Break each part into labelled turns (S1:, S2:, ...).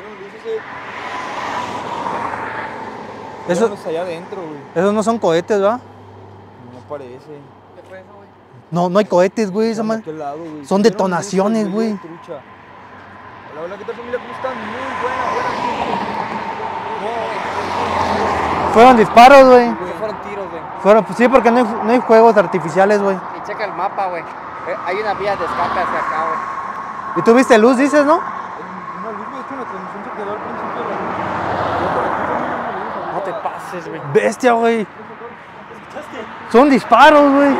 S1: prendieron luces, eh.
S2: Eso-
S1: Eso allá adentro, güey.
S2: Esos no son cohetes, ¿va?
S1: No parece.
S3: ¿Qué fue eso, güey?
S2: No, no hay cohetes, güey. esa
S1: Están
S2: ma-
S1: de aquel lado, güey.
S2: son detonaciones, güey.
S1: Hola, hola, ¿qué tal familia? ¿Cómo están? Muy buena, buena.
S2: Fueron disparos, güey.
S1: No,
S3: fueron tiros, güey.
S2: Fueron, pues sí, porque no hay, no hay juegos artificiales, güey.
S3: Y checa el mapa, güey. Eh, Hay una vía de escape hacia acá, güey.
S2: Y tú viste luz, dices, ¿no?
S1: Una luz, güey, es que en la transmisión se quedó al principio de la luz.
S3: No te pases, güey.
S2: Bestia, güey. Son disparos, güey.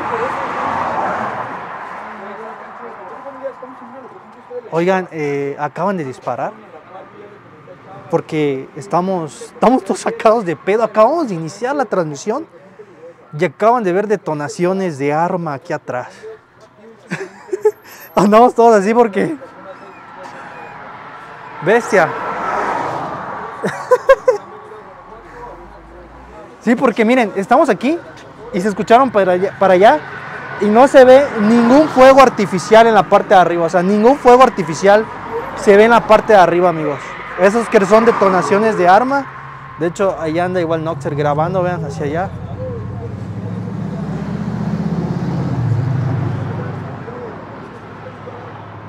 S2: Oigan, eh, acaban de disparar. Porque estamos, estamos todos sacados de pedo. Acabamos de iniciar la transmisión y acaban de ver detonaciones de arma aquí atrás. Andamos todos así porque. Bestia. Sí, porque miren, estamos aquí y se escucharon para allá, y no se ve ningún fuego artificial en la parte de arriba. O sea, ningún fuego artificial se ve en la parte de arriba, amigos. Esos que son detonaciones de arma. De hecho, ahí anda igual Noxer grabando, vean hacia allá.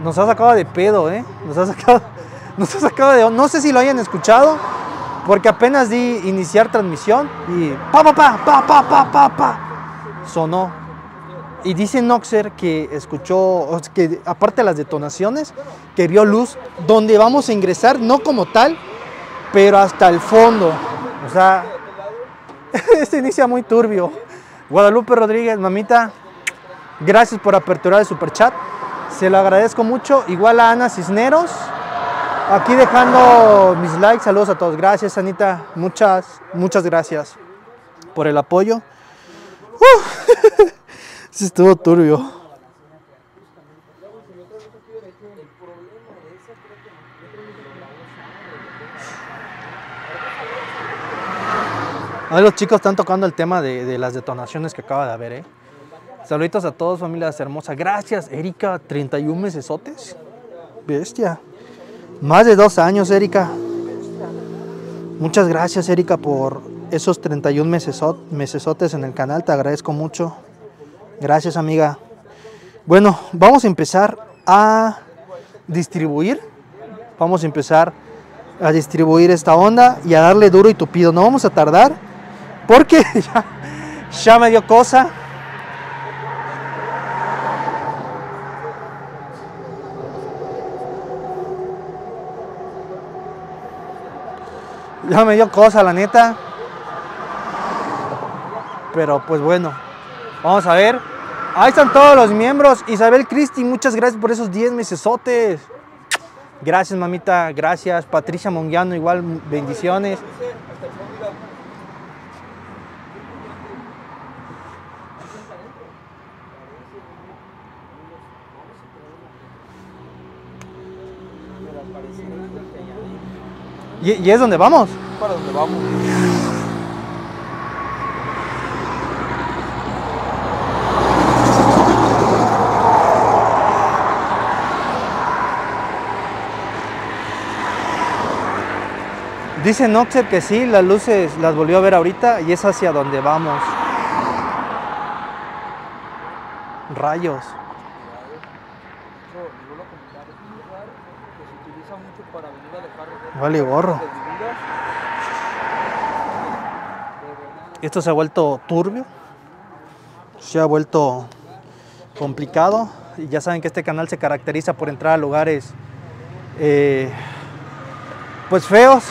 S2: Nos ha sacado de pedo, ¿eh? Nos ha sacado, nos ha sacado de... No sé si lo hayan escuchado, porque apenas di iniciar transmisión y pa pa pa pa pa pa pa sonó. Y dice Noxer que escuchó, que aparte de las detonaciones, que vio luz donde vamos a ingresar, no como tal, pero hasta el fondo. O sea, este inicia muy turbio. Guadalupe Rodríguez, mamita, gracias por aperturar el superchat. Se lo agradezco mucho. Igual a Ana Cisneros. Aquí dejando mis likes, saludos a todos. Gracias, Anita. Muchas, muchas gracias por el apoyo. Uf. Sí estuvo turbio. Ahí los chicos están tocando el tema de, de las detonaciones que acaba de haber, ¿eh? Saluditos a todos, familias hermosas. Gracias, Erika. 31 mesesotes. Bestia. Más de dos años, Erika. Muchas gracias, Erika, por esos 31 mesesot- mesesotes en el canal. Te agradezco mucho. Gracias, amiga. Bueno, vamos a empezar a distribuir. Vamos a empezar a distribuir esta onda y a darle duro y tupido. No vamos a tardar porque ya, ya me dio cosa. Ya me dio cosa, la neta. Pero pues bueno, vamos a ver. Ahí están todos los miembros. Isabel Cristi, muchas gracias por esos 10 mesesotes. Gracias, mamita. Gracias. Patricia Monguiano, igual bendiciones. ¿Y, y es donde vamos?
S1: Para donde vamos.
S2: Dice Noxer que sí, las luces las volvió a ver ahorita y es hacia donde vamos. Rayos.
S1: Yo vuelvo a comentar, es un lugar que se utiliza mucho para venir a dejar
S2: Vale gorro. Esto se ha vuelto turbio. Se ha vuelto complicado. Y ya saben que este canal se caracteriza por entrar a lugares eh, pues feos.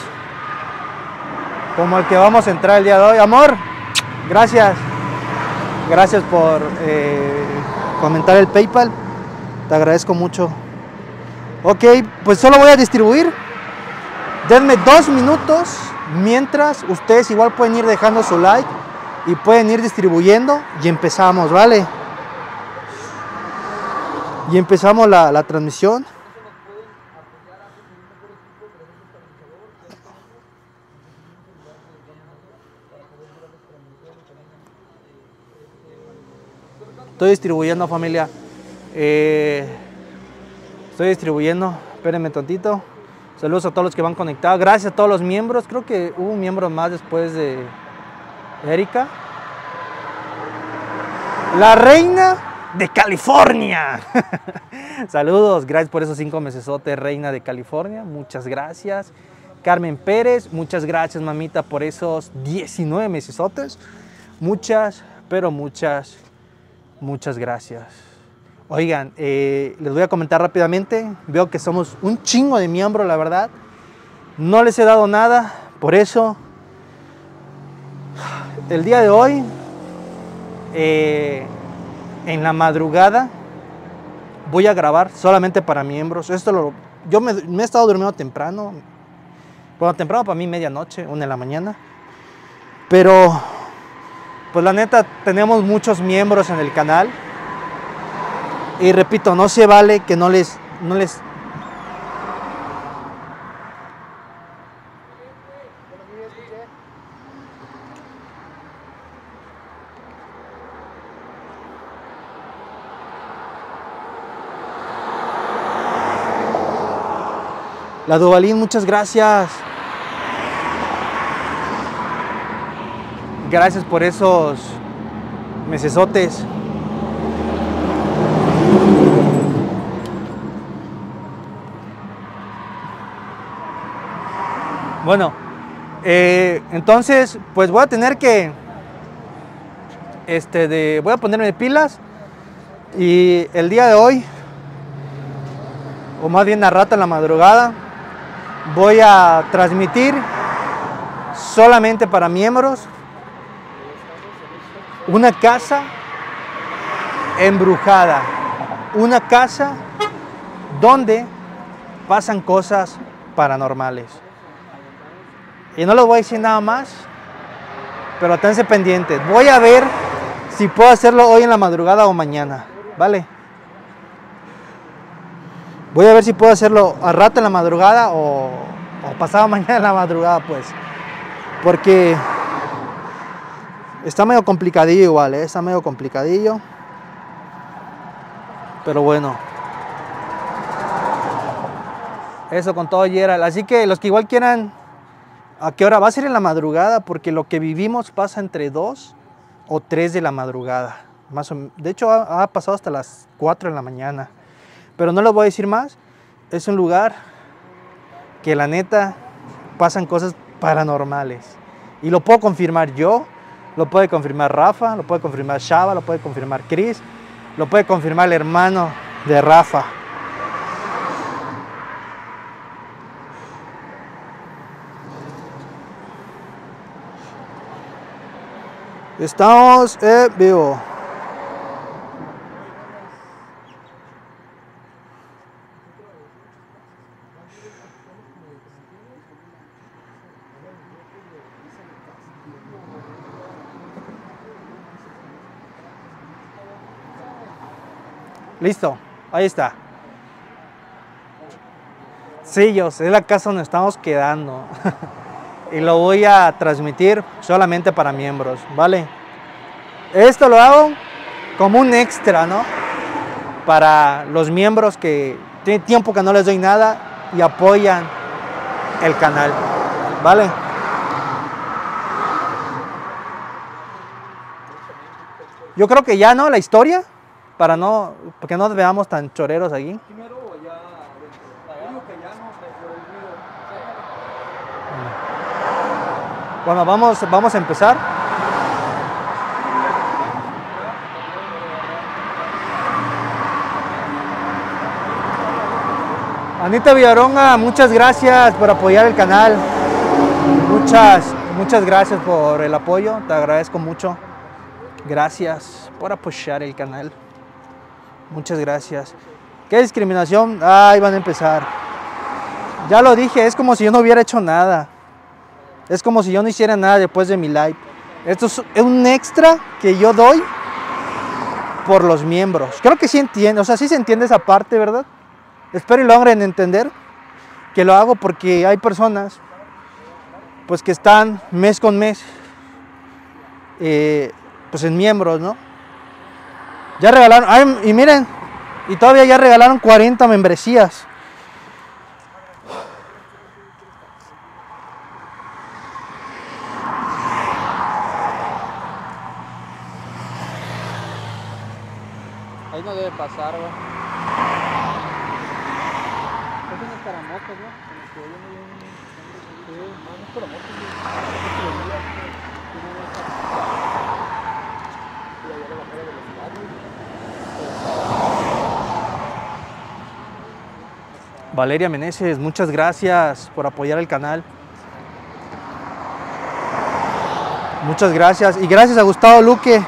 S2: Como el que vamos a entrar el día de hoy. Amor, gracias. Gracias por eh, comentar el PayPal. Te agradezco mucho. Ok, pues solo voy a distribuir. Denme dos minutos mientras ustedes igual pueden ir dejando su like y pueden ir distribuyendo y empezamos, ¿vale? Y empezamos la, transmisión. Estoy distribuyendo familia. Eh, estoy distribuyendo. Espérenme tantito. Saludos a todos los que van conectados. Gracias a todos los miembros. Creo que hubo un miembro más después de Erika. La reina de California. Saludos, gracias por esos cinco meses, reina de California. Muchas gracias. Carmen Pérez, muchas gracias, mamita, por esos 19 mesesotes. Muchas, pero muchas, muchas gracias. Oigan, eh, les voy a comentar rápidamente. Veo que somos un chingo de miembros, la verdad. No les he dado nada, por eso el día de hoy, eh, en la madrugada, voy a grabar solamente para miembros. Esto lo, yo me, me he estado durmiendo temprano. Bueno, temprano para mí medianoche, una de la mañana. Pero, pues la neta, tenemos muchos miembros en el canal. Y repito, no se vale que no les, no les La Duvalín, muchas gracias. Gracias por esos mesesotes. Bueno, eh, entonces, pues voy a tener que, este, de, voy a ponerme pilas y el día de hoy, o más bien a rato en la madrugada, voy a transmitir solamente para miembros una casa embrujada, una casa donde pasan cosas paranormales. Y no les voy a decir nada más, pero esténse pendientes. Voy a ver si puedo hacerlo hoy en la madrugada o mañana, ¿vale? Voy a ver si puedo hacerlo a rato en la madrugada o, o pasado mañana en la madrugada, pues. Porque está medio complicadillo igual, ¿eh? está medio complicadillo. Pero bueno. Eso con todo Gerald. Así que los que igual quieran, ¿a qué hora? Va a ser en la madrugada porque lo que vivimos pasa entre 2 o 3 de la madrugada. Más de hecho ha, pasado hasta las 4 de la mañana. Pero no les voy a decir más. Es un lugar que la neta pasan cosas paranormales. Y lo puedo confirmar yo, lo puede confirmar Rafa, lo puede confirmar Shaba, lo puede confirmar Chris, lo puede confirmar el hermano de Rafa. Estamos en vivo. Listo, ahí está. Sí, yo sé, la casa donde estamos quedando. y lo voy a transmitir solamente para miembros, ¿vale? Esto lo hago como un extra, ¿no? Para los miembros que tienen tiempo que no les doy nada y apoyan el canal, ¿vale? Yo creo que ya, ¿no? La historia para no, porque no veamos tan choreros aquí.
S1: Primero ya, yo digo que ya no, por el ruido.
S2: Bueno, vamos, vamos a empezar. Anita Villaronga, muchas gracias por apoyar el canal. Muchas, muchas gracias por el apoyo, te agradezco mucho. Gracias por apoyar el canal. Muchas gracias. ¿Qué discriminación? Ahí van a empezar. Ya lo dije, es como si yo no hubiera hecho nada. Es como si yo no hiciera nada después de mi live. Esto es un extra que yo doy por los miembros. Creo que sí entiende, o sea, sí se entiende esa parte, ¿verdad? Espero y logren entender que lo hago porque hay personas pues que están mes con mes eh, pues en miembros, ¿no? Ya regalaron, y miren, y todavía ya regalaron 40 membresías.
S3: puede pasar, güey. Es una escaramuza, ¿no?
S2: Valeria Meneses, muchas gracias por apoyar el canal. Muchas gracias. Y gracias a Gustavo Luque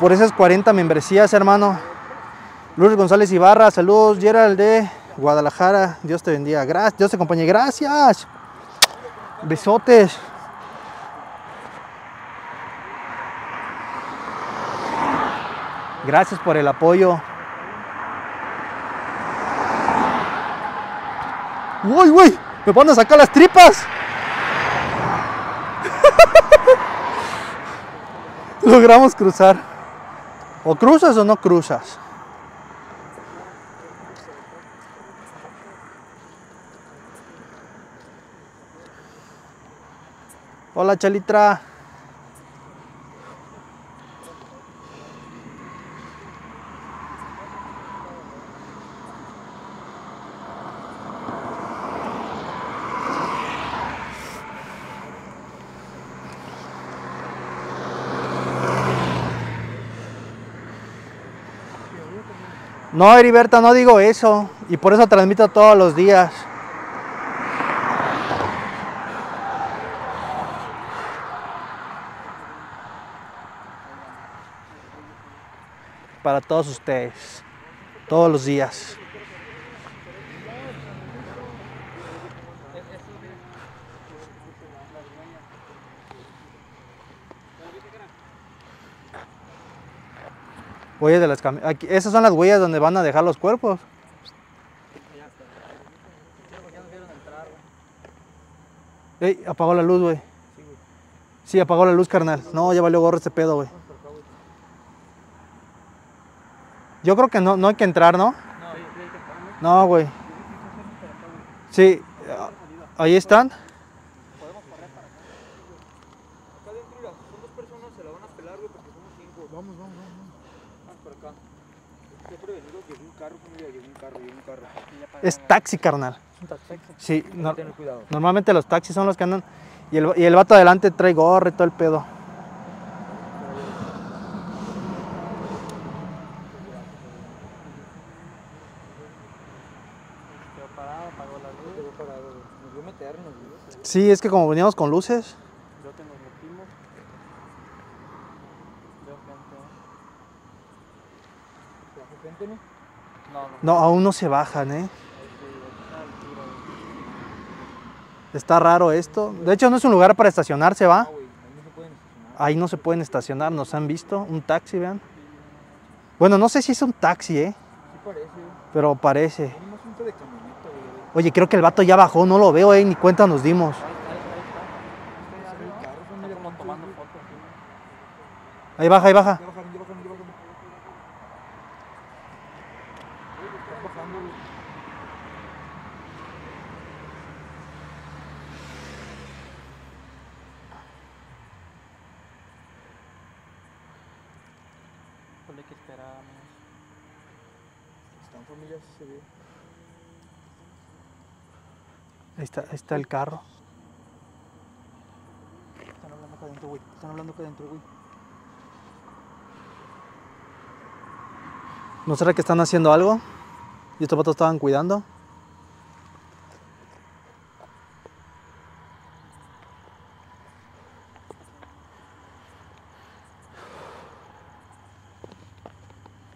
S2: por esas 40 membresías, hermano. Luis González Ibarra, saludos. Gerald de Guadalajara, Dios te bendiga. Gracias, Dios te acompañe. Gracias. Besotes. Gracias por el apoyo. ¡Uy, uy! ¡Me van a sacar las tripas! Logramos cruzar. ¿O cruzas o no cruzas? Hola, Chalitra. No, Heriberta, no digo eso. Y por eso transmito todos los días. Para todos ustedes. Todos los días. Huellas de las aquí- Esas son las huellas donde van a dejar los cuerpos. Ey, apagó la luz, güey. Sí, apagó la luz, carnal. No, ya valió gorro este pedo, güey. Yo creo que no, no hay que entrar, ¿no? No, güey. Sí, ah, ahí están.
S1: Acá adentro, mira, son dos personas, se la van a pelar, güey, porque somos cinco. Vamos, vamos, vamos. Vamos por acá. Estoy prevenido, llegó un carro, familia, llegó un carro, llegó un carro.
S2: Es taxi, carnal. Sí, no-
S1: Tener cuidado.
S2: normalmente los taxis son los que andan. Y el, y el vato adelante trae gorro y todo el pedo.
S3: Quedó parado, apagó la luz.
S1: Quedó parado, güey. Nos vio meternos, güey.
S2: Sí, es que como veníamos con luces.
S3: Creo que nos metimos. Gente,
S1: ¿no?
S3: No, no.
S2: No, aún no se bajan, ¿eh?
S3: está
S2: raro esto. De hecho, no es un lugar para estacionarse, ¿va?
S1: Ah, ahí no se pueden estacionar.
S2: Ahí no se pueden estacionar, nos han visto. Un taxi, vean. Bueno, no sé si es un taxi, ¿eh?
S1: Sí parece.
S2: Pero parece.
S1: Venimos junto de camioneta, güey.
S2: Oye, creo que el vato ya bajó, no lo veo, ¿eh? Ni cuenta nos dimos.
S3: Ahí está, ahí está, ahí está.
S1: Ahí está el carro, familia,
S3: Está como
S1: ¿cuántos,
S3: tomando
S1: güey?
S3: fotos. ¿sí?
S2: Ahí baja, ahí baja.
S1: Ya bajaron, ya bajaron, ya bajaron. Están bajando, güey.
S3: Solo hay que esperar. amigos.
S1: Están familias, sí se ve.
S2: Ahí está, ahí está el carro.
S1: Están hablando acá adentro, güey. Están hablando acá adentro, güey.
S2: ¿No será que están haciendo algo? ¿Y estos vatos estaban cuidando?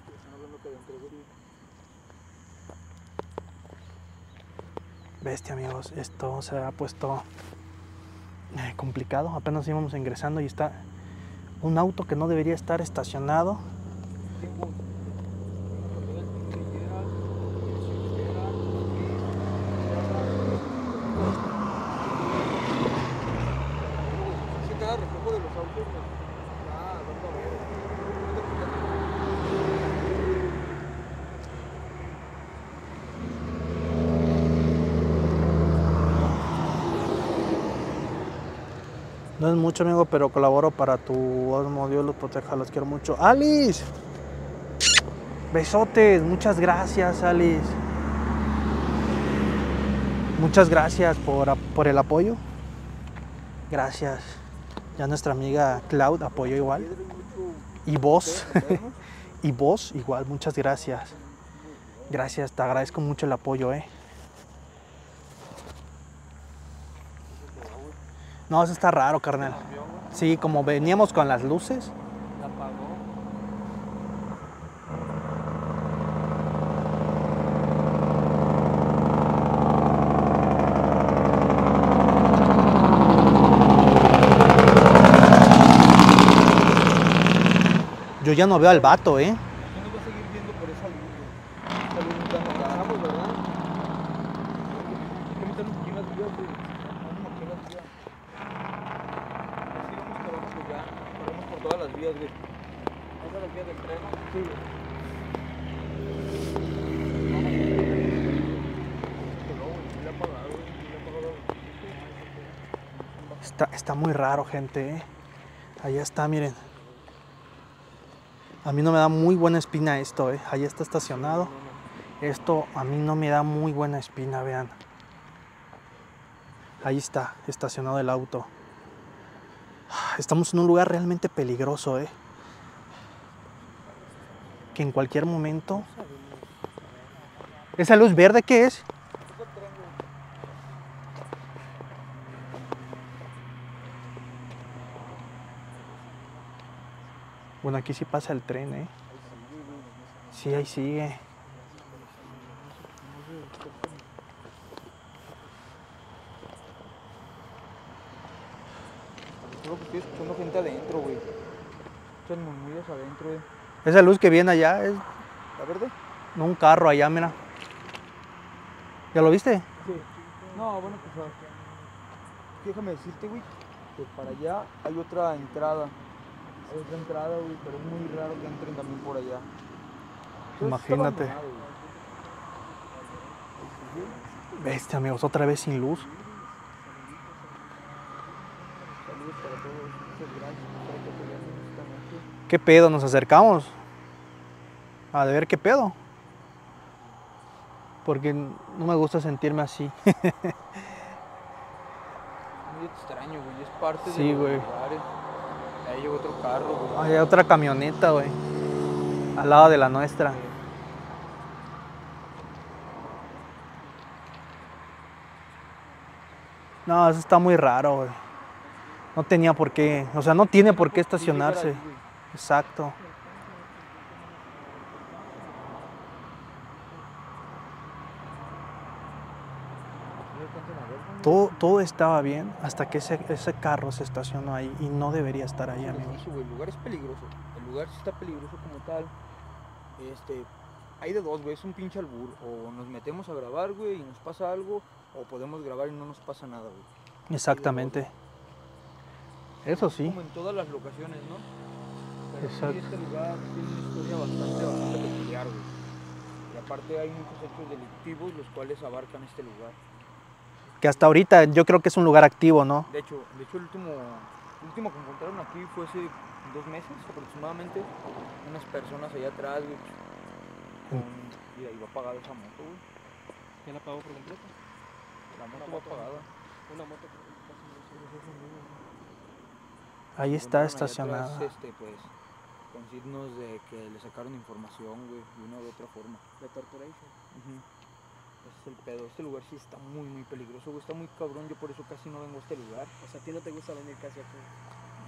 S1: Están hablando acá adentro, güey.
S2: Esto se ha puesto eh, complicado. Apenas íbamos ingresando y está un auto que no debería estar estacionado.
S1: Tiempo. Cuando venga el tiempo que llega, dirección espera, Sí, cada reflejo de los autos, güey. Ah, dando a ver.
S2: No es amigo, pero colaboro para tu Osmo. Dios los proteja, los quiero mucho. ¡Alice! Besotes, muchas gracias, Alice. Muchas gracias por, por el apoyo. Gracias. Ya nuestra amiga Cloud apoyó igual. Y vos, y vos igual, muchas gracias. Gracias, te agradezco mucho el apoyo, eh. No, eso está raro, carnal. Sí, como veníamos con las luces. Yo ya no veo al vato, eh.
S1: ¿Quién nos va a seguir viendo por esa luz, güey? Esa luz nunca nos bajamos, ¿verdad? Hay que meternos aquí en las vías, güey. Vamos aquí en las vías. Así vamos cavando ya. Corremos por todas las vías, güey. ¿Vas a las vías del tren? Sí, güey. Vamos. Pero, güey, sí le ha apagado, güey. Sí le ha apagado.
S2: Está, está muy raro, gente, eh. Allá está, miren. A mí no me da muy buena espina esto, eh. Allá está estacionado. Esto a mí no me da muy buena espina, vean. Ahí está, estacionado el auto. Estamos en un lugar realmente peligroso, eh. Que en cualquier momento... ¿Esa luz verde qué es? Bueno, aquí sí pasa el tren, ¿eh? Sí, ahí sigue.
S1: Creo que estoy escuchando gente adentro, güey. Escuchan murmullos adentro, güey.
S2: Esa luz que viene allá es
S1: ¿La verde?
S2: no un carro allá, mira. ¿Ya lo viste?
S1: Sí. No, bueno, pues ah, déjame decirte, güey, que para allá hay otra entrada. Otra entrada, güey, pero es muy raro que entren también por allá. Está
S2: Imagínate. Bestia, amigos, otra vez sin luz. ¿Qué pedo? ¿Nos acercamos? A ver qué pedo. Porque no me gusta sentirme así.
S1: Muy extraño, güey. Es parte
S2: Sí,
S1: de los
S2: güey.
S1: lugares. Ahí llegó otro carro, güey.
S2: Hay otra camioneta, güey. Al lado de la nuestra. No, eso está muy raro, güey. No tenía por qué, o sea, no tiene por qué estacionarse. Exacto.
S1: No alcanzan a ver, güey.
S2: Todo, todo estaba bien hasta que ese, ese carro se estacionó ahí y no debería estar ahí,
S1: güey, el lugar es peligroso. El lugar sí está peligroso como tal. Este, hay de dos, güey, es un pinche albur. O nos metemos a grabar, güey, y nos pasa algo, o podemos grabar y no nos pasa nada, güey.
S2: Exactamente. Eso sí.
S1: Como en todas las locaciones, ¿no? Pero
S2: Exacto.
S1: este lugar tiene una historia bastante, bastante peculiar, güey. Y aparte hay muchos hechos delictivos los cuales abarcan este lugar.
S2: Que hasta ahorita yo creo que es un lugar activo, ¿no?
S1: De hecho, de hecho el último, el último que encontraron aquí fue hace dos meses aproximadamente. Unas personas allá atrás, güey. Con, mira, iba apagada esa moto, güey.
S4: ¿Quién la pagó por completo?
S1: La moto va apagada.
S4: Una moto.
S2: Ahí está estacionada.
S1: atrás, este, pues, con signos de que le sacaron información, güey, de una u otra forma.
S4: De Corporation.
S1: Ujú. Ese es el pedo. Este lugar sí está muy, muy peligroso, güey. Está muy cabrón. Yo por eso casi no vengo a este lugar.
S4: O sea, a ti no te gusta venir casi aquí.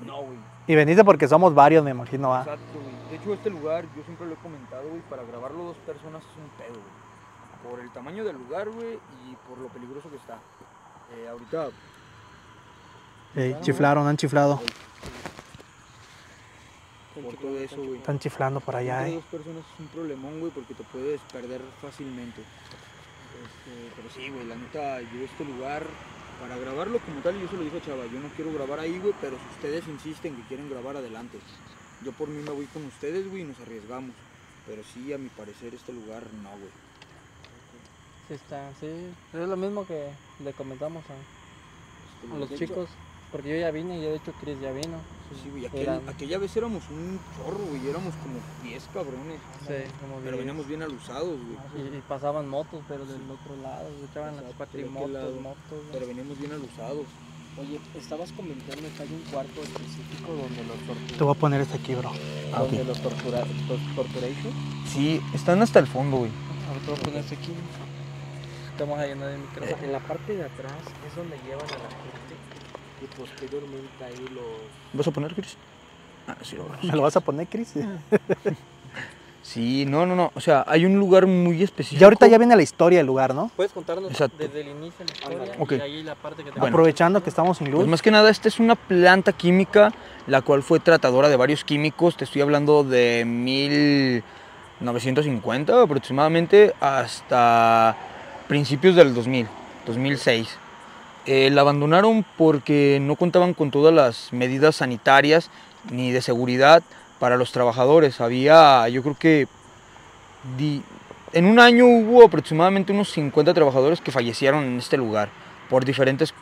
S1: No, güey.
S2: Y veniste porque somos varios, me imagino, ¿va?
S1: Exacto, güey. De hecho, este lugar, yo siempre lo he comentado, güey, para grabarlo dos personas es un pedo, güey. Por el tamaño del lugar, güey, y por lo peligroso que está. Eh, ahorita,
S2: Ey, chiflaron, han chiflado.
S1: por todo eso, güey.
S2: Están chiflando por allá, eh.
S1: dos personas es un problemón, güey, porque te puedes perder fácilmente. Este, pero sí, güey, la neta, yo este lugar, para grabarlo como tal, yo se lo dije a Chava, yo no quiero grabar ahí, güey, pero si ustedes insisten que quieren grabar adelante, yo por mí me voy con ustedes, güey, y nos arriesgamos. Pero sí, a mi parecer, este lugar no, güey.
S4: Sí, está, sí. Es lo mismo que le comentamos a,
S1: Este
S4: a los chicos. Porque yo ya vine y de hecho Chris ya vino.
S1: Sí, güey, aquel-
S4: Eran-
S1: aquella vez éramos un chorro, güey, éramos como 10 cabrones.
S4: Sí, como
S1: Pero veníamos bien alusados, güey.
S4: Y, y pasaban motos, pero del otro lado, se echaban las
S1: Exacto,
S4: cuatro
S1: de aquel
S4: motos, güey.
S1: Pero veníamos bien alusados.
S4: Oye, estabas comentando que hay un cuarto específico donde los
S2: Te
S4: torturan.
S2: voy a poner este aquí, bro.
S4: donde los tortura, los torturation.
S1: Sí, están hasta el fondo, güey.
S4: A ver, te voy a poner este aquí. Estamos ahí en el micrófono. En la parte de atrás es donde llevan a la gente y posteriormente ahí los...
S1: ¿Vas a poner, Chris? Ah, sí, lo
S2: ¿Me lo vas a poner, Chris?
S1: Sí, no, no, no. O sea, hay un lugar muy específico.
S2: Ya ahorita ya viene la historia del lugar, ¿no?
S4: ¿Puedes contarnos
S1: Exacto.
S4: desde el inicio de la historia?
S1: Ok.
S4: Y ahí la parte que te
S1: Bueno.
S2: Aprovechando que estamos sin luz.
S1: Pues más que nada, esta es una planta química, la cual fue tratadora de varios químicos. Te estoy hablando de 1950 aproximadamente hasta principios del 2000, 2006. Eh, la abandonaron porque no contaban con todas las medidas sanitarias ni de seguridad para los trabajadores. Había, yo creo que di- en un año hubo aproximadamente unos 50 trabajadores que fallecieron en este lugar por diferentes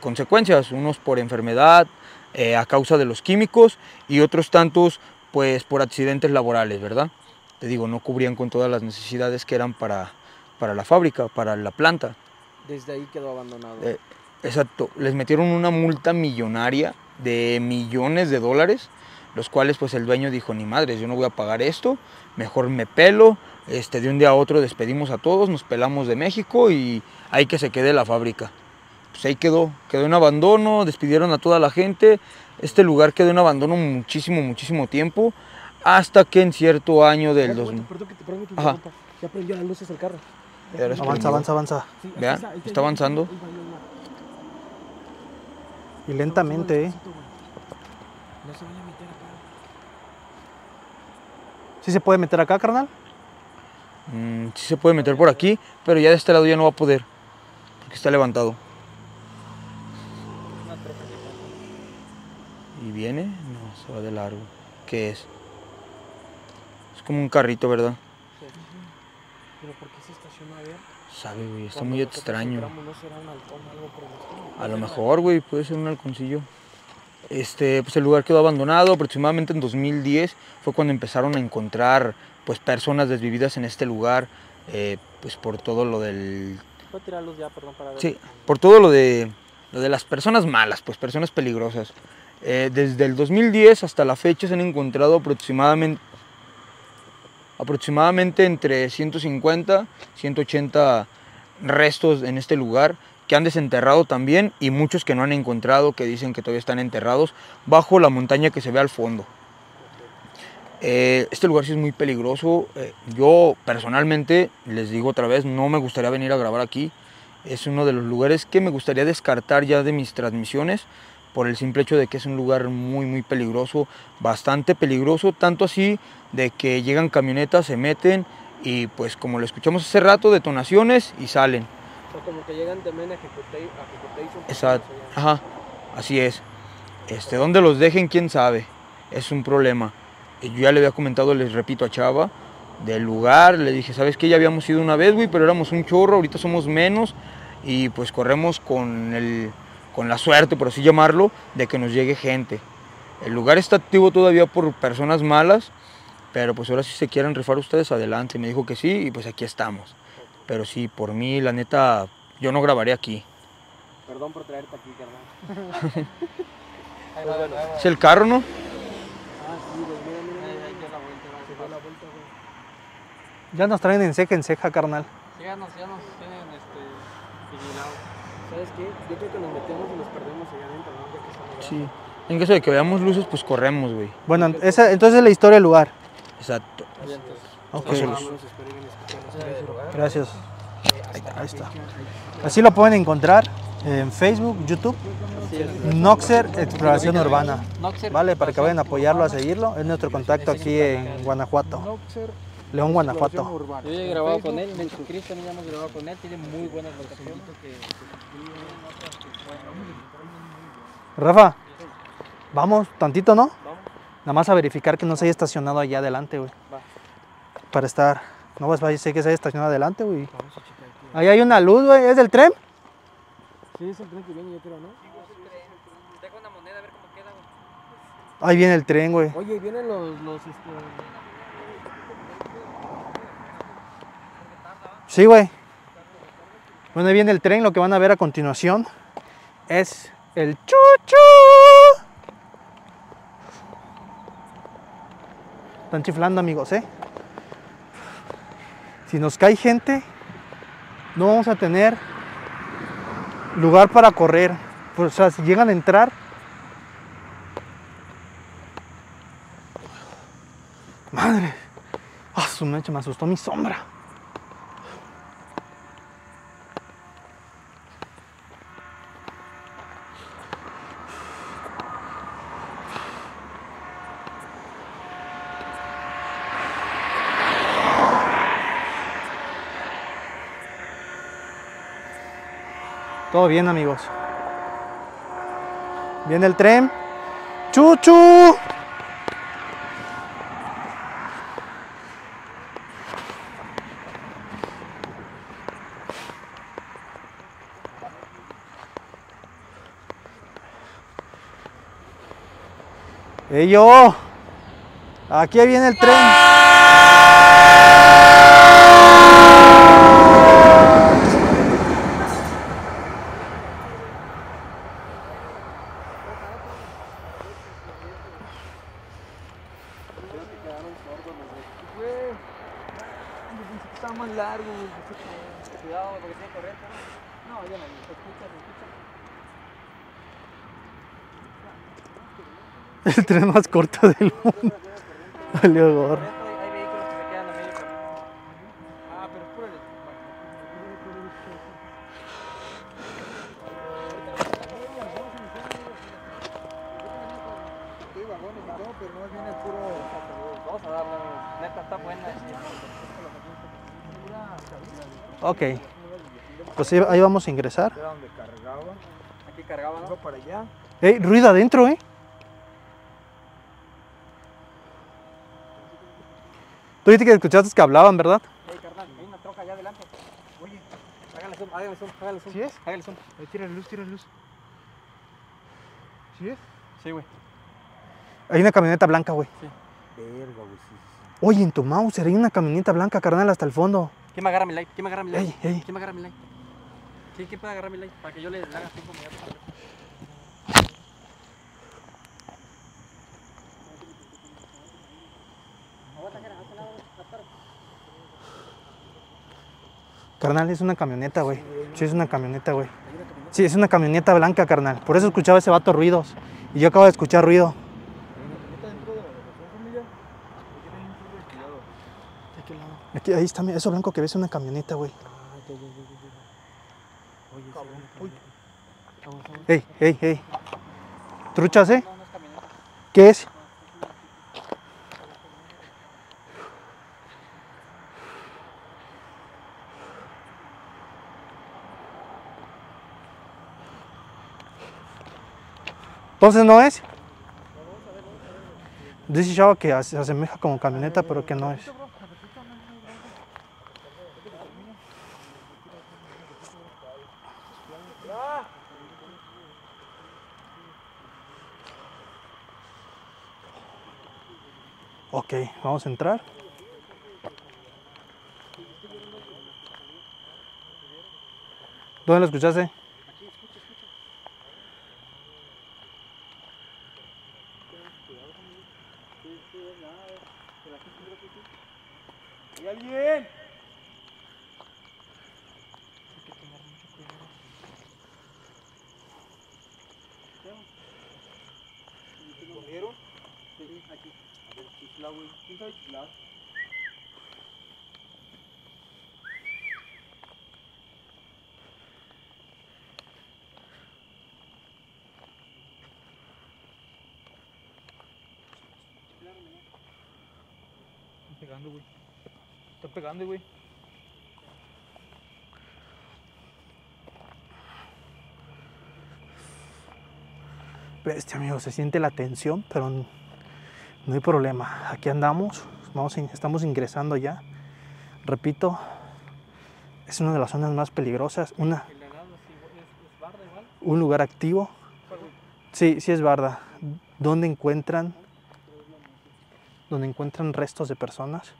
S1: consecuencias, unos por enfermedad, eh, a causa de los químicos y otros tantos pues por accidentes laborales, ¿verdad? Te digo, no cubrían con todas las necesidades que eran para, para la fábrica, para la planta.
S4: Desde ahí quedó abandonado.
S1: Eh, Exacto, les metieron una multa millonaria de millones de dólares, los cuales pues el dueño dijo, ni madres, yo no voy a pagar esto, mejor me pelo, este, de un día a otro despedimos a todos, nos pelamos de México y ahí que se quede la fábrica. Pues ahí quedó, quedó en abandono, despidieron a toda la gente, este lugar quedó en abandono muchísimo, muchísimo tiempo, hasta que en cierto año del 2000...
S4: Perdón que te, perdón que te
S1: Ajá.
S4: interrumpa. Ya prendió las luces el carro.
S2: Avanza, avanza, avanza.
S4: Sí,
S1: Vean, está avanzando.
S2: Y lentamente, ¿eh?
S4: No se vaya a meter acá.
S2: ¿Sí se puede meter acá, carnal?
S1: Mm, sí se puede meter por aquí, pero ya de este lado ya no va a poder, porque está levantado. ¿Y viene? No, se va de largo. ¿Qué es? Es como un carrito, ¿verdad?
S4: Sí. Pero ¿por qué se estacionó a ver?
S1: Sabe, güey, está muy extraño.
S4: ¿No será un halcón algo por?
S1: A lo mejor, güey, puede ser un halconcillo. Este, pues el lugar quedó abandonado aproximadamente en 2010. Fue cuando empezaron a encontrar pues personas desvividas en este lugar, eh, pues por todo lo del
S4: Voy a tirarlos ya, perdón, para ver.
S1: Sí, por todo lo de, lo de las personas malas, pues personas peligrosas. Eh, desde el 2010 hasta la fecha se han encontrado aproximadamente, aproximadamente entre 150 180 restos en este lugar que han desenterrado también y muchos que no han encontrado que dicen que todavía están enterrados bajo la montaña que se ve al fondo. Eh, este lugar sí es muy peligroso. eh, yo personalmente, les digo otra vez, no me gustaría venir a grabar aquí. Es uno de los lugares que me gustaría descartar ya de mis transmisiones por el simple hecho de que es un lugar muy muy peligroso, bastante peligroso, tanto así de que llegan camionetas, se meten y pues como lo escuchamos hace rato, detonaciones y salen.
S4: O como que llegan también a ejecutation.
S1: Exacto. Ajá, así es. Este, ¿Dónde los dejen? ¿Quién sabe? Es un problema. Yo ya le había comentado, les repito a Chava, del lugar, le dije, ¿sabes qué? Ya habíamos ido una vez, güey, pero éramos un chorro, ahorita somos menos y pues corremos con, el, con la suerte, por así llamarlo, de que nos llegue gente. El lugar está activo todavía por personas malas, pero pues ahora si se quieren rifar ustedes, adelante. Me dijo que sí y pues aquí estamos. Pero sí, por mí, la neta, yo no grabaré aquí.
S4: Perdón por traerte aquí, carnal.
S1: Es el carro, ¿no?
S4: Ah, sí, güey, mira, mira. Ahí, ahí la vuelta, la vuelta, güey.
S2: Ya nos traen en ceja en ceja, carnal.
S4: Sí, ya nos, ya nos tienen este, vigilados. ¿Sabes qué? Yo creo que nos metemos y nos perdemos allá adentro, ¿no? Ya que estamos
S1: Sí. En caso de que veamos luces, pues corremos, güey.
S2: Bueno, esa, entonces es la historia del lugar.
S1: Exacto.
S4: Allá entonces.
S2: Ok.
S4: Vámonos, esperen, escuchemos.
S2: Gracias. Ahí está. Así lo pueden encontrar en Facebook, YouTube. Noxer Exploración Urbana. Vale, para que vayan a apoyarlo, a seguirlo. Es nuestro contacto aquí en Guanajuato. León, Guanajuato.
S4: Yo ya he grabado con él, de hecho, Chris también ya hemos grabado con él, tiene muy buenas locaciones.
S2: Rafa, vamos tantito, ¿no?
S4: Vamos.
S2: Nada más a verificar que no se haya estacionado allá adelante, güey.
S4: Va.
S2: Para estar. No vas a sé que se haya estacionado adelante, güey. Ahí hay una luz, güey. ¿Es del tren?
S4: Sí, es el tren que viene, yo creo, ¿no?
S2: Ahí viene el tren, güey.
S4: Oye, vienen los, los, este...
S2: Sí, güey. Bueno, viene el tren. Lo que van a ver a continuación es el chuchu. Están chiflando, amigos, ¿eh? Si nos cae gente, no vamos a tener lugar para correr. O sea, si llegan a entrar, madre, ah, su mecha me asustó mi sombra. Bien, amigos. Viene el tren. ¡Chuchu! ¡Ey, yo! Aquí viene el tren.
S1: Está más largo, güey.
S4: Cuidado, porque tiene corriente, ¿no? No, ya no, se escucha, se escucha.
S2: El tren más corto del mundo. Valió gorro.
S4: Hay, hay vehículos que se quedan a medio camino.
S1: Ah.
S2: Ok. Pues ahí- vamos a ingresar.
S1: Era donde cargaba.
S4: Aquí cargaba,
S1: para allá.
S2: ¡Ey, ruido adentro, eh! Tú dijiste que escuchaste que hablaban, ¿verdad?
S4: Ey, carnal, hay una troca allá adelante. Oye, hágale zoom, hágale zoom, hágale zoom.
S1: ¿Sí es?
S4: Hágale zoom.
S1: Ahí, tira luz, tira luz. ¿Sí es?
S4: Sí, güey.
S2: Hay una camioneta blanca, güey.
S1: Verga, güey, sí, sí, sí.
S2: Oye, en tu Mauser hay una camioneta blanca, carnal, hasta el fondo.
S4: ¿Quién me agarra mi like? ¿Quién me agarra mi?
S2: Ey, ey.
S4: ¿Quién me agarra mi like? Sí, ¿quién puede agarrar mi like? Para que yo le haga tiempo
S2: Carnal, es una camioneta, güey. Sí, es una camioneta, güey. Sí, es una camioneta blanca, carnal. Por eso escuchaba ese vato ruidos. Y yo acabo de escuchar ruido. Aquí, ahí está, eso blanco que ves es una camioneta, güey. Ey, ey, ey. ¿Truchas, eh? ¿Qué es? Entonces no es. Dice Chava que se asemeja como camioneta, pero que no es. Ok, vamos a entrar. ¿Dónde lo escuchaste?
S1: ¿Hay alguien? ¿Comieron? Sí, aquí. A ver, chifla, güey. ¿Quién sabe chiflar? Están pegando, güey. Están pegando, güey.
S2: Bestia, amigo, se siente la tensión, pero no hay problema. Aquí andamos, vamos, estamos ingresando ya. Repito, es una de las zonas más peligrosas, una, un lugar activo. Sí, sí es Barda. donde encuentran donde encuentran restos de personas.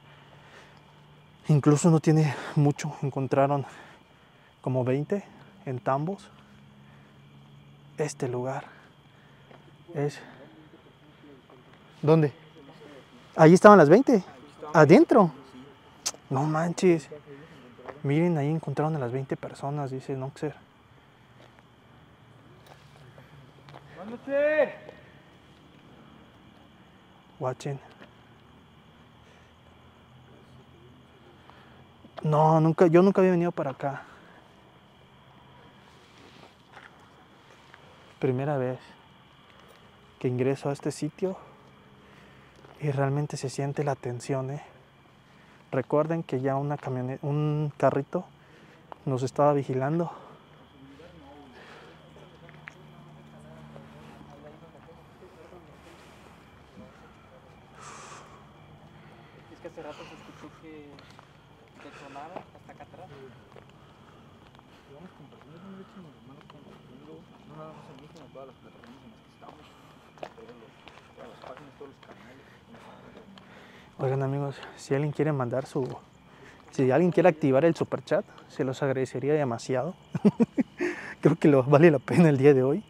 S2: Incluso no tiene mucho, encontraron como 20 en tambos. Este lugar es ¿Dónde? Ahí estaban las 20. Adentro. No manches. Miren, ahí encontraron a las 20 personas, dice Noxer. Watchen. No, nunca, yo nunca había venido para acá. Primera vez que ingreso a este sitio y realmente se siente la tensión. ¿eh? Recuerden que ya un carrito nos estaba vigilando.
S4: Es que hace rato se escuchó que detonara hasta acá atrás.
S1: Vamos compartiendo un hecho normal, compartiendo, no nada más en México, en todas las plataformas en las que estamos, todos los, todas las páginas, todos los canales.
S2: Oigan amigos, si alguien quiere mandar su... Si alguien quiere activar el super chat, se los agradecería demasiado. Creo que lo vale la pena el día de hoy.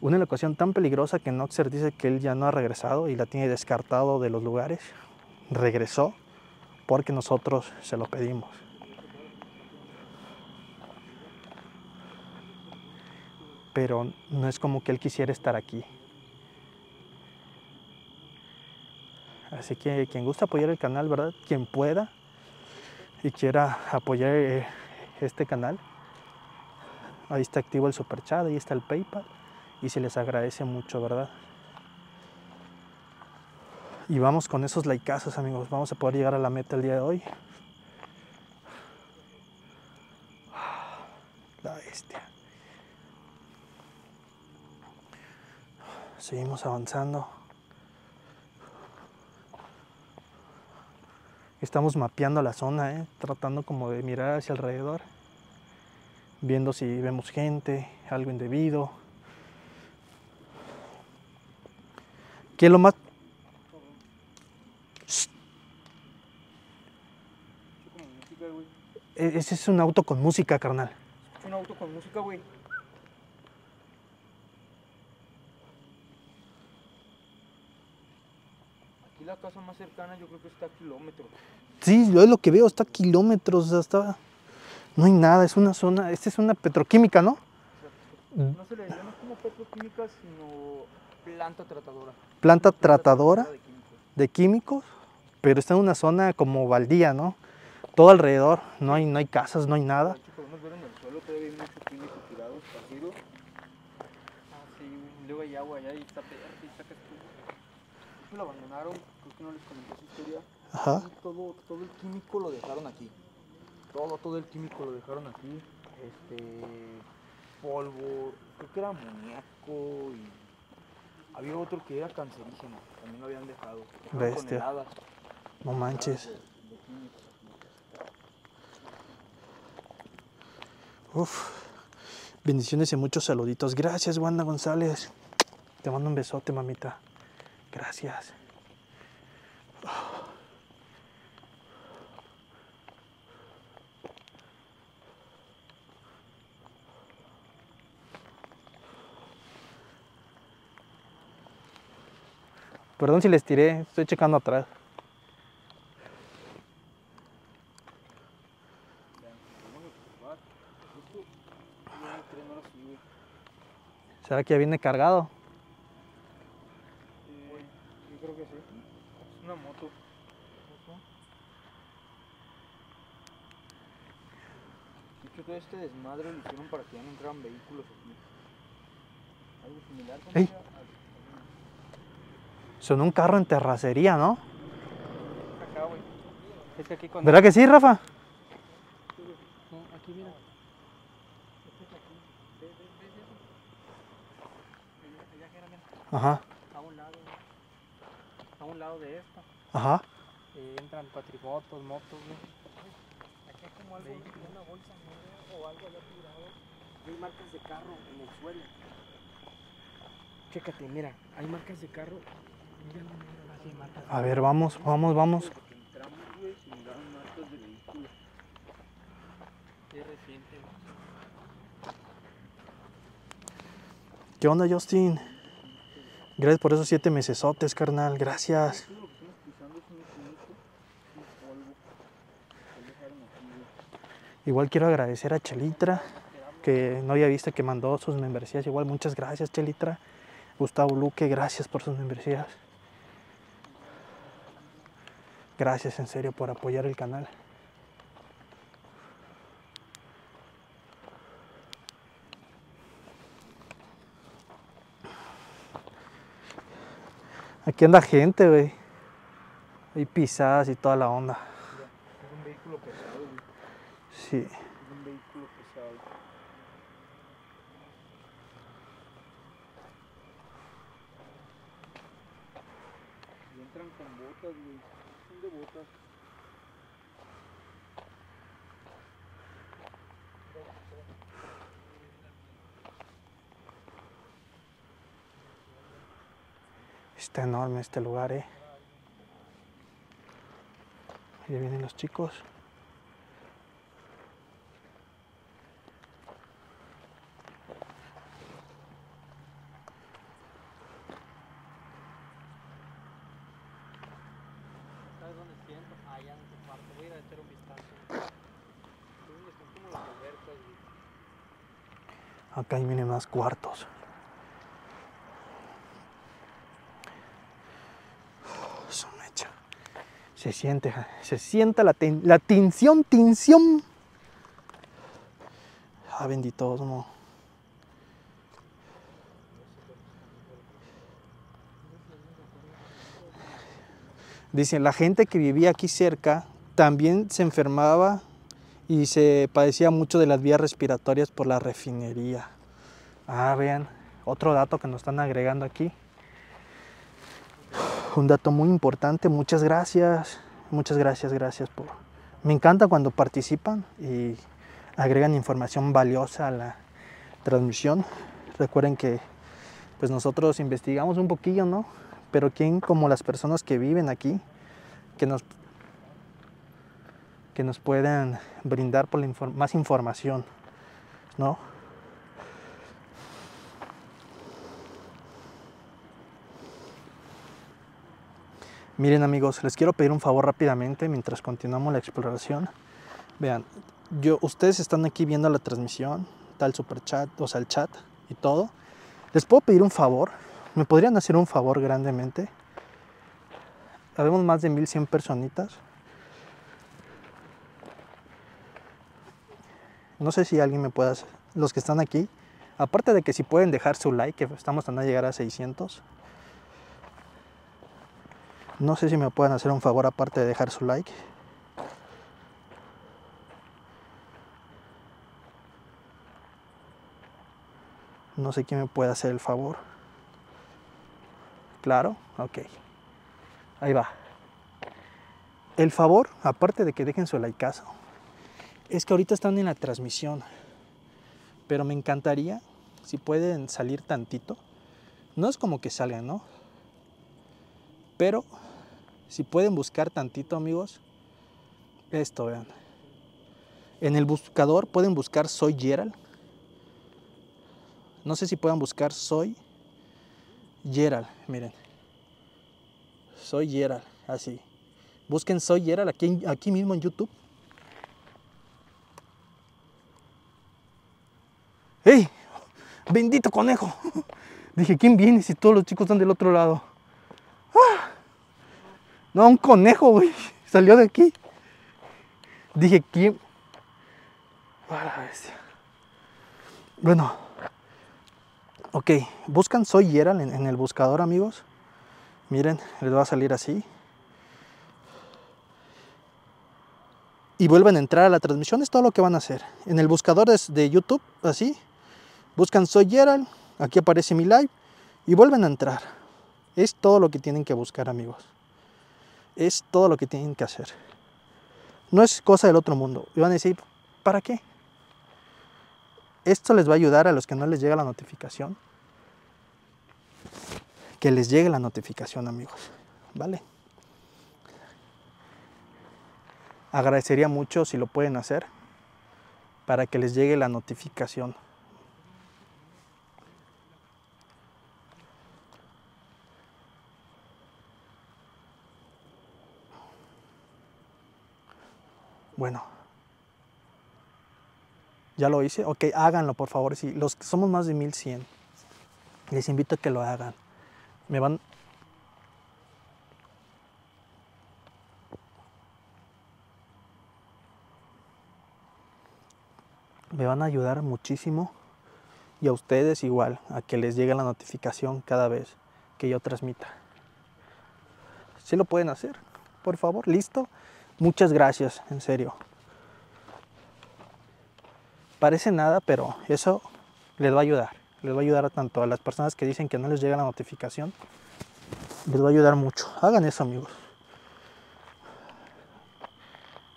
S2: Una locación tan peligrosa que Noxer dice que él ya no ha regresado y la tiene descartado de los lugares. Regresó porque nosotros se lo pedimos. Pero no es como que él quisiera estar aquí. Así que quien gusta apoyar el canal, ¿verdad? Quien pueda y quiera apoyar eh, este canal, ahí está activo el super chat, ahí está el PayPal y se les agradece mucho, ¿verdad? Y vamos con esos likeazos, amigos. Vamos a poder llegar a la meta el día de hoy. La bestia. Seguimos avanzando. Estamos mapeando la zona, ¿eh? tratando como de mirar hacia alrededor, viendo si vemos gente, algo indebido. ¿Qué es lo más? E- Ese es un auto con música, carnal.
S4: Un auto con música, güey.
S1: La casa más cercana yo creo que está a kilómetros.
S2: Sí, yo es lo que veo, está a kilómetros, o sea, está... No hay nada, es una zona, esta es una petroquímica, ¿no?
S1: No se le llama como petroquímica, sino planta tratadora.
S2: Planta tratadora
S1: de químicos.
S2: de químicos, pero está en una zona como baldía, ¿no? Todo alrededor, no hay, no hay casas, no hay nada.
S1: De hecho, podemos ver en el suelo todavía hay mucho químico tirado, esparcido.
S4: Ah, sí. Luego hay agua allá y está sacas tú.
S1: Eso lo abandonaron, que no les comenté esa historia.
S2: Ajá.
S1: Y todo, todo el químico lo dejaron aquí. Todo, todo el químico lo dejaron aquí. Este, polvo, creo que era amoníaco y había otro que era cancerígeno, también lo habían dejado. Dejaron
S2: Bestia.
S1: toneladas
S2: No manches.
S1: de, de químicos.
S2: Uf. Bendiciones y muchos saluditos. Gracias, Wanda González. Te mando un besote, mamita. Gracias. Perdón si les tiré, estoy checando atrás. ¿Será que ya viene cargado?
S4: Yo creo que sí. Es una moto.
S1: De hecho, todo este desmadre lo hicieron para que ya no entraran vehículos aquí. Algo similar. ¿cómo
S2: Ey.
S1: se llama?
S2: Sonó un carro en terracería, ¿no?
S4: Acá, güey. Es que aquí cuando.
S2: ¿Verdad que sí, Rafa?
S4: No, aquí mira.
S2: Ajá,
S4: A un lado. A un lado de esta.
S2: ajá.
S4: eh, entran cuatrimotos, motos, güey. Como algo, una bolsa negra o algo allá tirado. Hay marcas de carro en el suelo. Chécate, mira, hay marcas de carro. Mira, no, mira, así marcas.
S2: A ver, vamos, vamos, vamos.
S1: Porque entramos, güey, y miraron marcas de vehículo.
S4: Es reciente.
S2: ¿Qué onda, Justin? Gracias por esos siete mesesotes, carnal. Gracias.
S1: Todo lo que estamos pisando es un químico, un polvo. que dejaron aquí, güey.
S2: Igual quiero agradecer a Chelitra, que no había visto que mandó sus membresías. Igual, muchas gracias, Chelitra. Gustavo Luque, gracias por sus membresías. Gracias en serio por apoyar el canal. Aquí anda gente, güey. Hay pisadas y toda la onda.
S1: Es un vehículo pesado, güey.
S2: Sí.
S1: Un vehículo pesado. Y entran con botas, güey. Son de botas.
S2: Está enorme este lugar, eh. Ahí vienen los chicos.
S4: ¿Sabes dónde siento? Allá en tu cuarto. Voy a ir a echar un vistazo. Según yo, Están como las albercas, güey.
S2: Acá ahí vienen más cuartos. Oh. Se siente, se siente la, ten- la tensión, tensión. Ah, bendito, no. Dicen, la gente que vivía aquí cerca también se enfermaba y se padecía mucho de las vías respiratorias por la refinería. Ah, vean, otro dato que nos están agregando aquí. Un dato muy importante, muchas gracias, muchas gracias, gracias por... Me encanta cuando participan y agregan información valiosa a la transmisión. Recuerden que pues nosotros investigamos un poquillo, ¿no? Pero quién como las personas que viven aquí, que nos que nos puedan brindar por más información, ¿no? Miren amigos, les quiero pedir un favor rápidamente mientras continuamos la exploración. Vean, yo, ustedes están aquí viendo la transmisión, tal super chat, o sea, el chat y todo. Les puedo pedir un favor, me podrían hacer un favor grandemente. Habemos más de 1100 personitas. No sé si alguien me pueda los que están aquí, aparte de que si pueden dejar su like, que estamos a llegar a 600. No sé si me pueden hacer un favor aparte de dejar su like. No sé quién me puede hacer el favor. Claro, ok. Ahí va. El favor, aparte de que dejen su likeazo, es que ahorita están en la transmisión. Pero me encantaría si pueden salir tantito. No es como que salgan, ¿no? Pero si pueden buscar tantito, amigos, esto vean. En el buscador pueden buscar Soy Gerald. No sé si puedan buscar Soy Gerald, miren. Soy Gerald, así. Busquen Soy Gerald aquí, aquí mismo en YouTube. ¡Ey! ¡Bendito conejo! Dije, ¿quién viene si todos los chicos están del otro lado? No, un conejo, güey. Salió de aquí. Dije, ¿quién? Bestia. Bueno. Ok, buscan Soy Gerald en, en el buscador, amigos. Miren, les va a salir así. Y vuelven a entrar a la transmisión, es todo lo que van a hacer. En el buscador de YouTube, así. Buscan Soy Gerald, aquí aparece mi live. Y vuelven a entrar. Es todo lo que tienen que buscar, amigos. Es todo lo que tienen que hacer. No es cosa del otro mundo. Y van a decir, ¿para qué? Esto les va a ayudar a los que no les llega la notificación. que les llegue la notificación, amigos. ¿Vale? Agradecería mucho si lo pueden hacer para que les llegue la notificación. Bueno. ¿Ya lo hice? Ok, háganlo, por favor. Sí, los que somos más de 1100. Les invito a que lo hagan. Me van... Me van a ayudar muchísimo. Y a ustedes igual, a que les llegue la notificación cada vez que yo transmita. Si lo pueden hacer, por favor, listo. Muchas gracias, en serio. Parece nada, pero eso les va a ayudar. Les va a ayudar a tanto a las personas que dicen que no les llega la notificación. Les va a ayudar mucho. Hagan eso, amigos.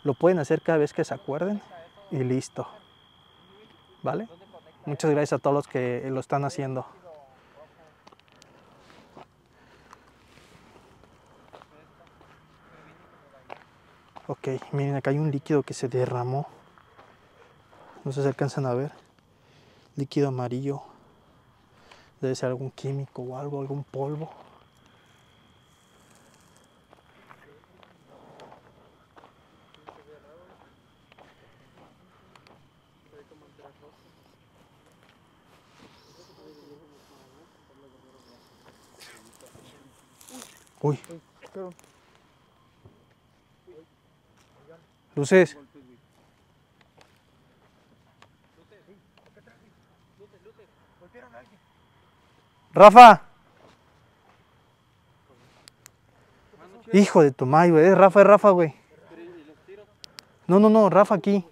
S2: Lo pueden hacer cada vez que se acuerden y listo. ¿Vale? Muchas gracias a todos los que lo están haciendo. Ok, miren, acá hay un líquido que se derramó. No sé si alcanzan a ver. Líquido amarillo. Debe ser algún químico o algo, algún polvo. Uy. Luces. Rafa. Hijo de tu madre. Es Rafa, es Rafa, güey. No, no, no, Rafa aquí.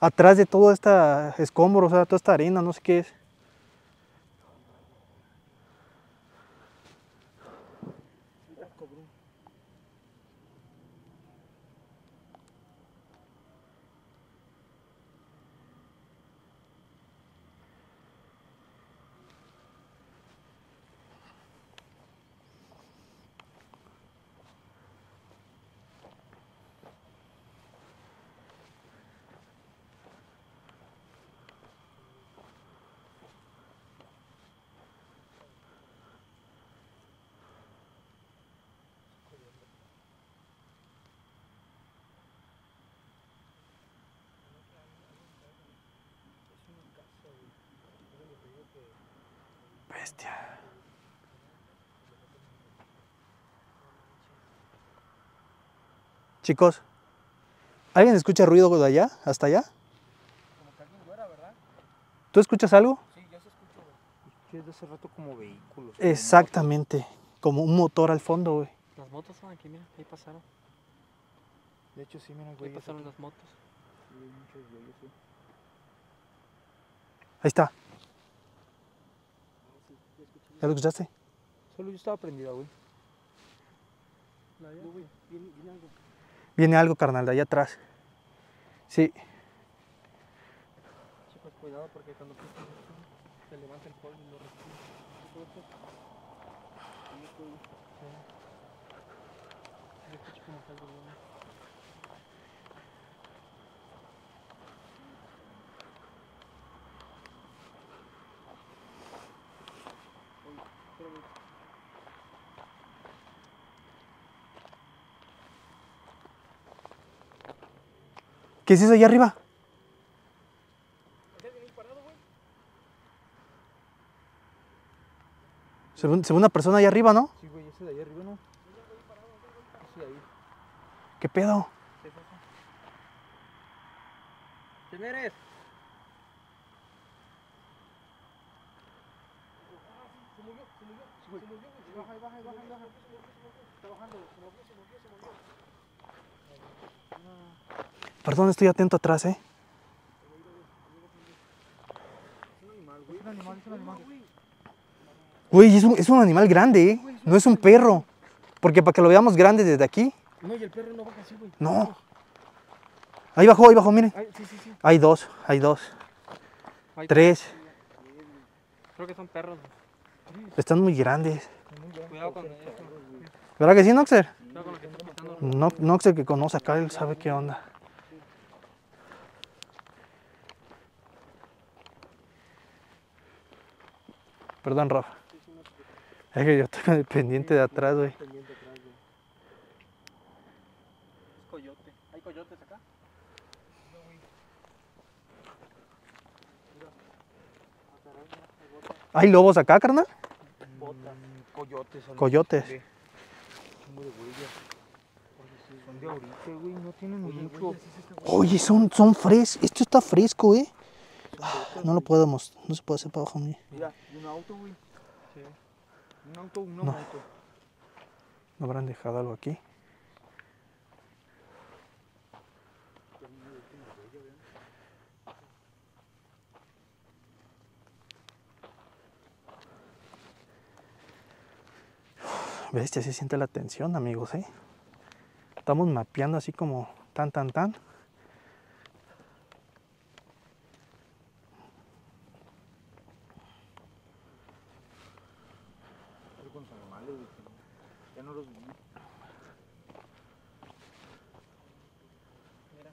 S2: Atrás de todo esta escombro, o sea, toda esta arena, no sé qué es. Chicos, ¿alguien escucha ruido de allá? ¿Hasta allá? ¿Tú escuchas algo?
S1: Sí, ya se escucha, güey. Es de hace rato como vehículos.
S2: Exactamente, como un motor al fondo, güey.
S4: Las motos son aquí, mira, ahí pasaron.
S1: De hecho, sí, mira,
S4: Ahí
S1: güey.
S4: pasaron las motos.
S1: Sí, hay muchos güeyes, sí.
S2: Ahí está. ¿Ya lo escuchaste?
S1: Solo yo estaba prendida, güey.
S2: Viene algo, carnal, de allá atrás. Sí.
S4: Chicos, cuidado porque cuando pisas se levanta el polvo y lo respira. Sí. Escucho como está el volumen.
S2: ¿Qué es eso allá arriba? Se ve, se ve una persona allá arriba, ¿no?
S1: Sí, güey, ese de allá arriba, ¿no? De ahí.
S2: ¿Qué pedo?
S4: ¿Quién eres?
S2: Perdón, estoy atento atrás, ¿eh? Güey, es un, es un animal grande, ¿eh? No es un perro. Porque para que lo veamos grande desde aquí.
S4: No, y el perro no baja así, güey.
S2: No. Ahí bajó, ahí bajó, miren.
S4: Sí, sí, sí.
S2: Hay dos, hay dos. Tres.
S4: Creo que son perros.
S2: Están muy grandes.
S4: Cuidado con eso.
S2: ¿Verdad que sí, Noxer?
S4: Cuidado con lo que está quitando.
S2: No, Noxer que conoce acá, él sabe qué onda. Perdón, Rafa. Es que yo estoy con el pendiente de atrás, güey.
S4: Es coyote. ¿Hay coyotes acá?
S2: ¿Hay lobos acá, carnal?
S4: Botas.
S1: Coyotes.
S2: Coyotes.
S1: de. Son de ahorita, güey. No tienen mucho.
S2: Oye, son, son frescos. Esto está fresco, eh. Ah, No lo podemos, no se puede hacer para abajo.
S1: Mira, y un auto, güey.
S4: Sí.
S1: Un auto, una
S2: No.
S1: moto.
S2: ¿No habrán dejado algo aquí? Bestia, se siente la tensión, amigos, ¿eh? Estamos mapeando así como tan, tan, tan.
S1: Pero con los animales, güey. que Ya no los vi.
S4: Mira.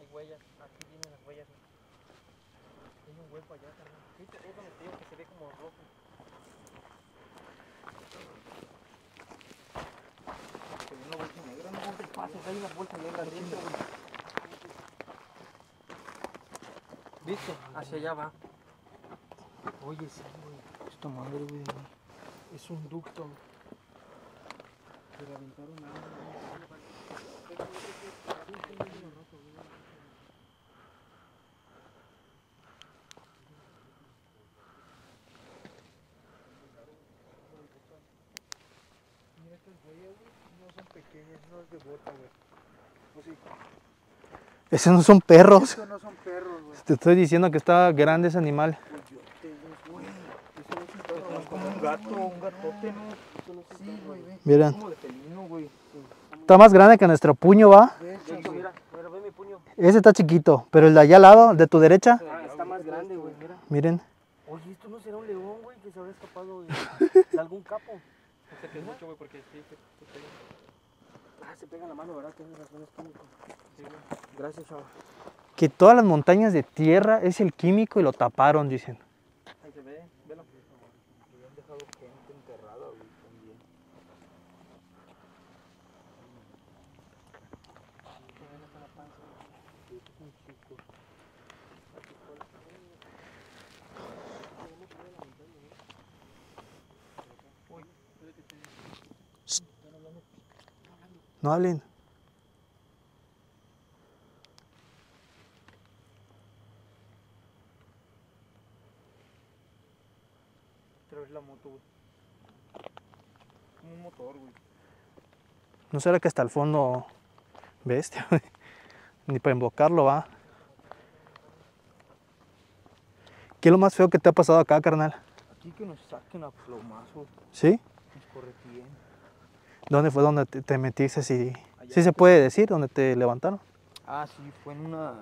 S4: Hay huellas. Aquí vienen las huellas. Hay un hueco allá también. ¿Viste? Es donde te digo que se ve como rojo.
S1: Se ve una bolsa negra, no te pases, hay una bolsa negra adentro, güey.
S4: ¿Viste? Hacia allá va.
S1: Oye, sí, güey. Esta madre, güey.
S4: Es un ducto.
S1: Se le aventaron.
S4: Mira estas huellas, güey. No son pequeñas, no es de bota, güey. O sí.
S2: Esos no son perros.
S4: Estos no son perros, güey.
S2: Te estoy diciendo que está grande ese animal.
S1: Coyotes, güey. Eso no es un perro, es como un gato, un gatote, ¿no? Sí, güey, ve.
S2: Miren, está más grande que nuestro puño, ¿va?
S4: De hecho, mira, mira, ve mi puño.
S2: Ese está chiquito, pero el de allá al lado, el de tu derecha,
S4: Ah, está más grande, güey, mira.
S2: miren.
S4: Oye, esto no será un león, güey, que se habrá escapado de, de algún capo. Qué es mucho, güey, porque sí, se, se pega. Ah, se pega la mano, ¿verdad? Tienes razón, es químico. Sí, güey. Gracias, chava.
S2: Que todas las montañas de tierra es el químico y lo taparon, dicen.
S4: Ahí se ve, velo.
S1: Habían dejado gente enterrada, güey, también.
S2: No hablen.
S1: Otra vez la moto, güey. Como un motor, güey.
S2: ¿No será que hasta el fondo bestia, güey? Ni para invocarlo, va. ¿Qué es lo más feo que te ha pasado acá, carnal?
S1: Aquí que nos saquen a plomazo,
S2: ¿Sí?
S1: nos corretíen.
S2: ¿Dónde fue donde te, te metiste? Si. ¿Sí se puede decir? ¿Dónde te levantaron?
S1: Ah, sí, fue en una,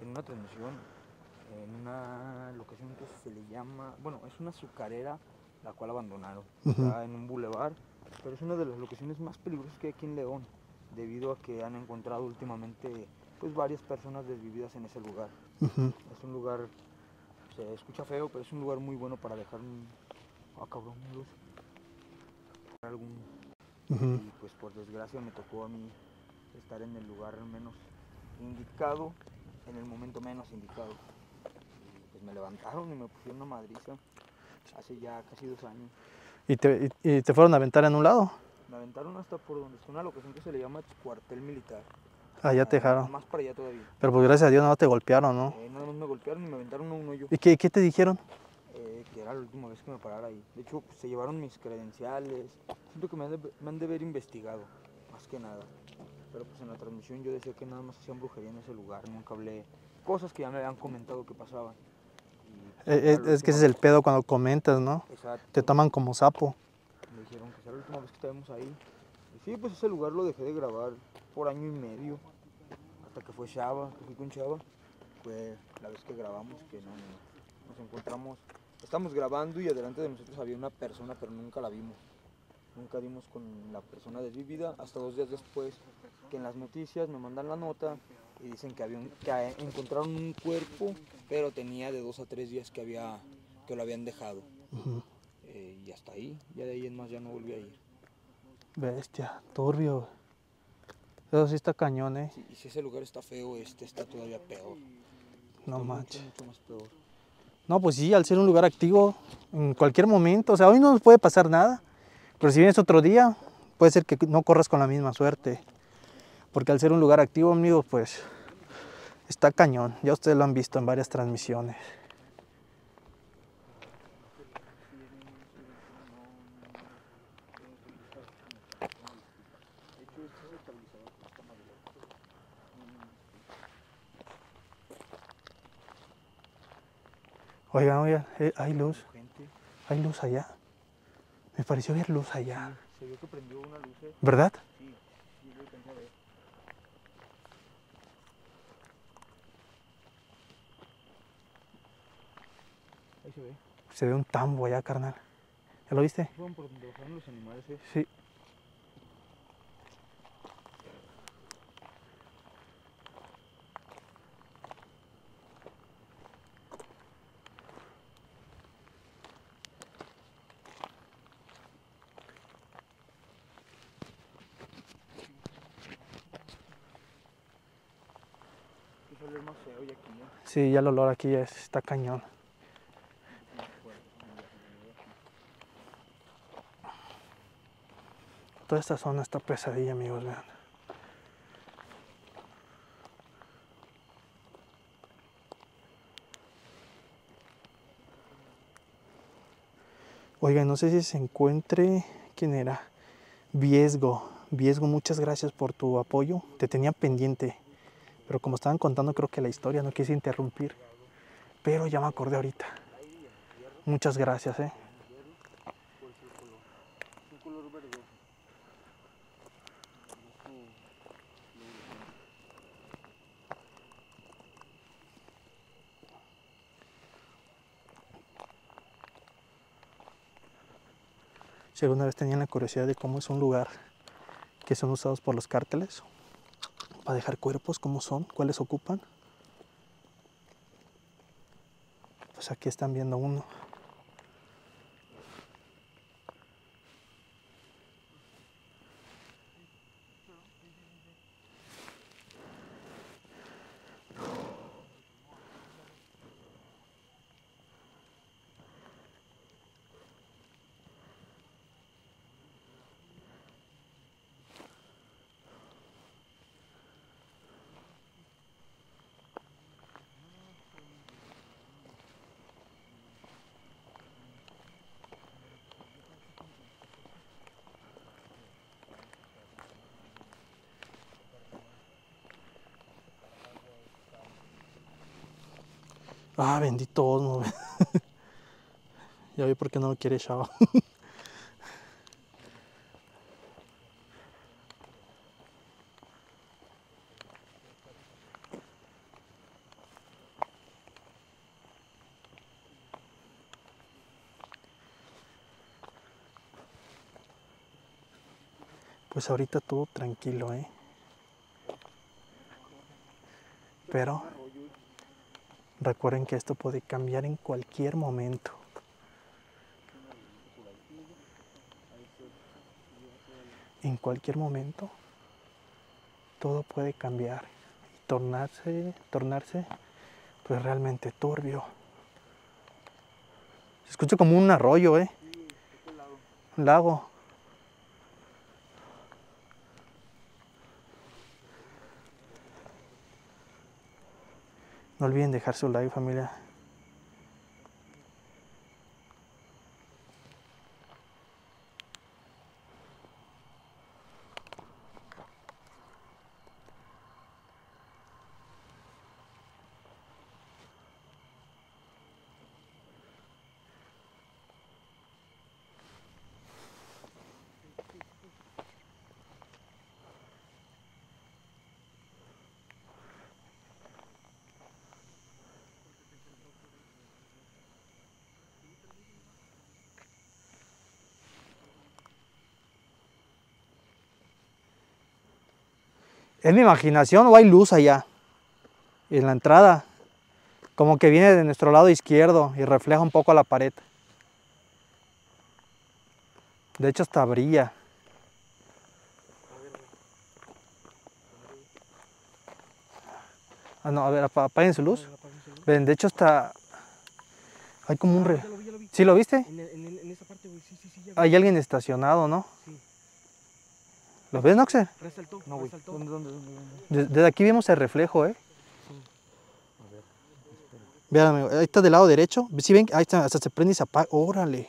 S1: en una transmisión, en una locación que se le llama, bueno, es una azucarera, la cual abandonaron. Está en un bulevar, pero es una de las locaciones más peligrosas que hay aquí en León, debido a que han encontrado últimamente pues varias personas desvividas en ese lugar. Es un lugar, se escucha feo, pero es un lugar muy bueno para dejar un... Ah, cabrón, una luz. Algún Y pues por desgracia me tocó a mí estar en el lugar menos indicado, en el momento menos indicado. Y pues me levantaron y me pusieron una madriza hace ya casi dos años.
S2: ¿Y te, y, y te fueron a aventar en un lado?
S1: Me aventaron hasta por donde está una locación que se le llama cuartel militar.
S2: Allá te
S1: Ah,
S2: dejaron.
S1: Más para allá todavía.
S2: Pero pues gracias a Dios no te golpearon, ¿no?
S1: Eh, nada más me golpearon y me aventaron a un hoyo.
S2: ¿Y qué, qué te dijeron?
S1: Que era la última vez que me parara ahí. De hecho, pues, se llevaron mis credenciales. Siento que me han, de, me han de haber investigado, más que nada. Pero pues en la transmisión yo decía que nada más hacían brujería en ese lugar. Nunca hablé cosas que ya me habían comentado que pasaban. Y, pues,
S2: Eh, eh, es que ese es el pedo cuando comentas, ¿no?
S1: Exacto.
S2: Te toman como sapo.
S1: Me dijeron que era la última vez que estábamos ahí. Y sí, pues ese lugar lo dejé de grabar por año y medio. Hasta que fue Chava, que fui con Chava. Fue la vez que grabamos que no, nos encontramos Estamos grabando y adelante de nosotros había una persona, pero nunca la vimos. Nunca dimos con la persona desvivida hasta dos días después que en las noticias me mandan la nota y dicen que, había un- que encontraron un cuerpo, pero tenía de dos a tres días que, había, que lo habían dejado. Eh, y hasta ahí, ya de ahí en más ya no volví a ir.
S2: Bestia, turbio. Eso sí está cañón, eh.
S1: Sí, y si ese lugar está feo, este está todavía peor.
S2: No
S1: mucho,
S2: manches.
S1: mucho más peor.
S2: No, pues sí, al ser un lugar activo, en cualquier momento, o sea, hoy no nos puede pasar nada, pero si vienes otro día, puede ser que no corras con la misma suerte, porque al ser un lugar activo, amigos, pues está cañón, ya ustedes lo han visto en varias transmisiones. Oigan, oigan, eh, hay luz, hay luz allá. Me pareció ver luz allá,
S1: se vio que prendió una luz.
S2: ¿verdad?
S1: Sí, sí, lo alcancé a ver. Ahí se ve.
S2: Se ve un tambo allá, carnal. ¿Ya lo viste?
S1: Por donde bajaron los animales, eh.
S2: Sí.
S1: Que sale más feo y aquí ya.
S2: Sí, ya el olor aquí ya es- está cañón. Toda esta zona está pesadilla, amigos, vean. Oigan, no sé si se encuentre. ¿Quién era? Viesgo. Viesgo, muchas gracias por tu apoyo. Te tenía pendiente. Pero como estaban contando, creo que la historia no quise interrumpir. Pero ya me acordé ahorita. Muchas gracias, eh. Si alguna vez tenían la curiosidad de cómo es un lugar que son usados por los cárteles para dejar cuerpos, cómo son, cuáles ocupan, pues aquí están viendo uno. Ah, bendito Osmo. ya vi por qué no lo quiere Chava. Pues ahorita todo tranquilo, ¿eh? Pero recuerden que esto puede cambiar en cualquier momento. En cualquier momento todo puede cambiar y tornarse, tornarse pues realmente turbio. Se escucha como un arroyo, ¿eh? Un lago. No olviden dejar su like familia. ¿Es mi imaginación o hay luz allá? En la entrada. Como que viene de nuestro lado izquierdo y refleja un poco a la pared. De hecho hasta brilla. Ah, no, a ver, apa- apaguen su luz. Ven, de hecho hasta... Hay como un... Re...
S4: Vi.
S2: ¿Sí lo viste?
S4: En, esa parte, güey. Sí, sí, sí.
S2: Hay alguien estacionado, ¿no?
S4: Sí.
S2: ¿Lo ves, Noxer?
S4: Resaltó.
S1: No, güey.
S4: resaltó.
S1: ¿Dónde, dónde, dónde, dónde?
S2: Des- Desde aquí vemos el reflejo, ¿eh? Vean, amigo, ahí está del lado derecho. ¿Sí ven? Ahí está, hasta se prende y se apaga. Órale.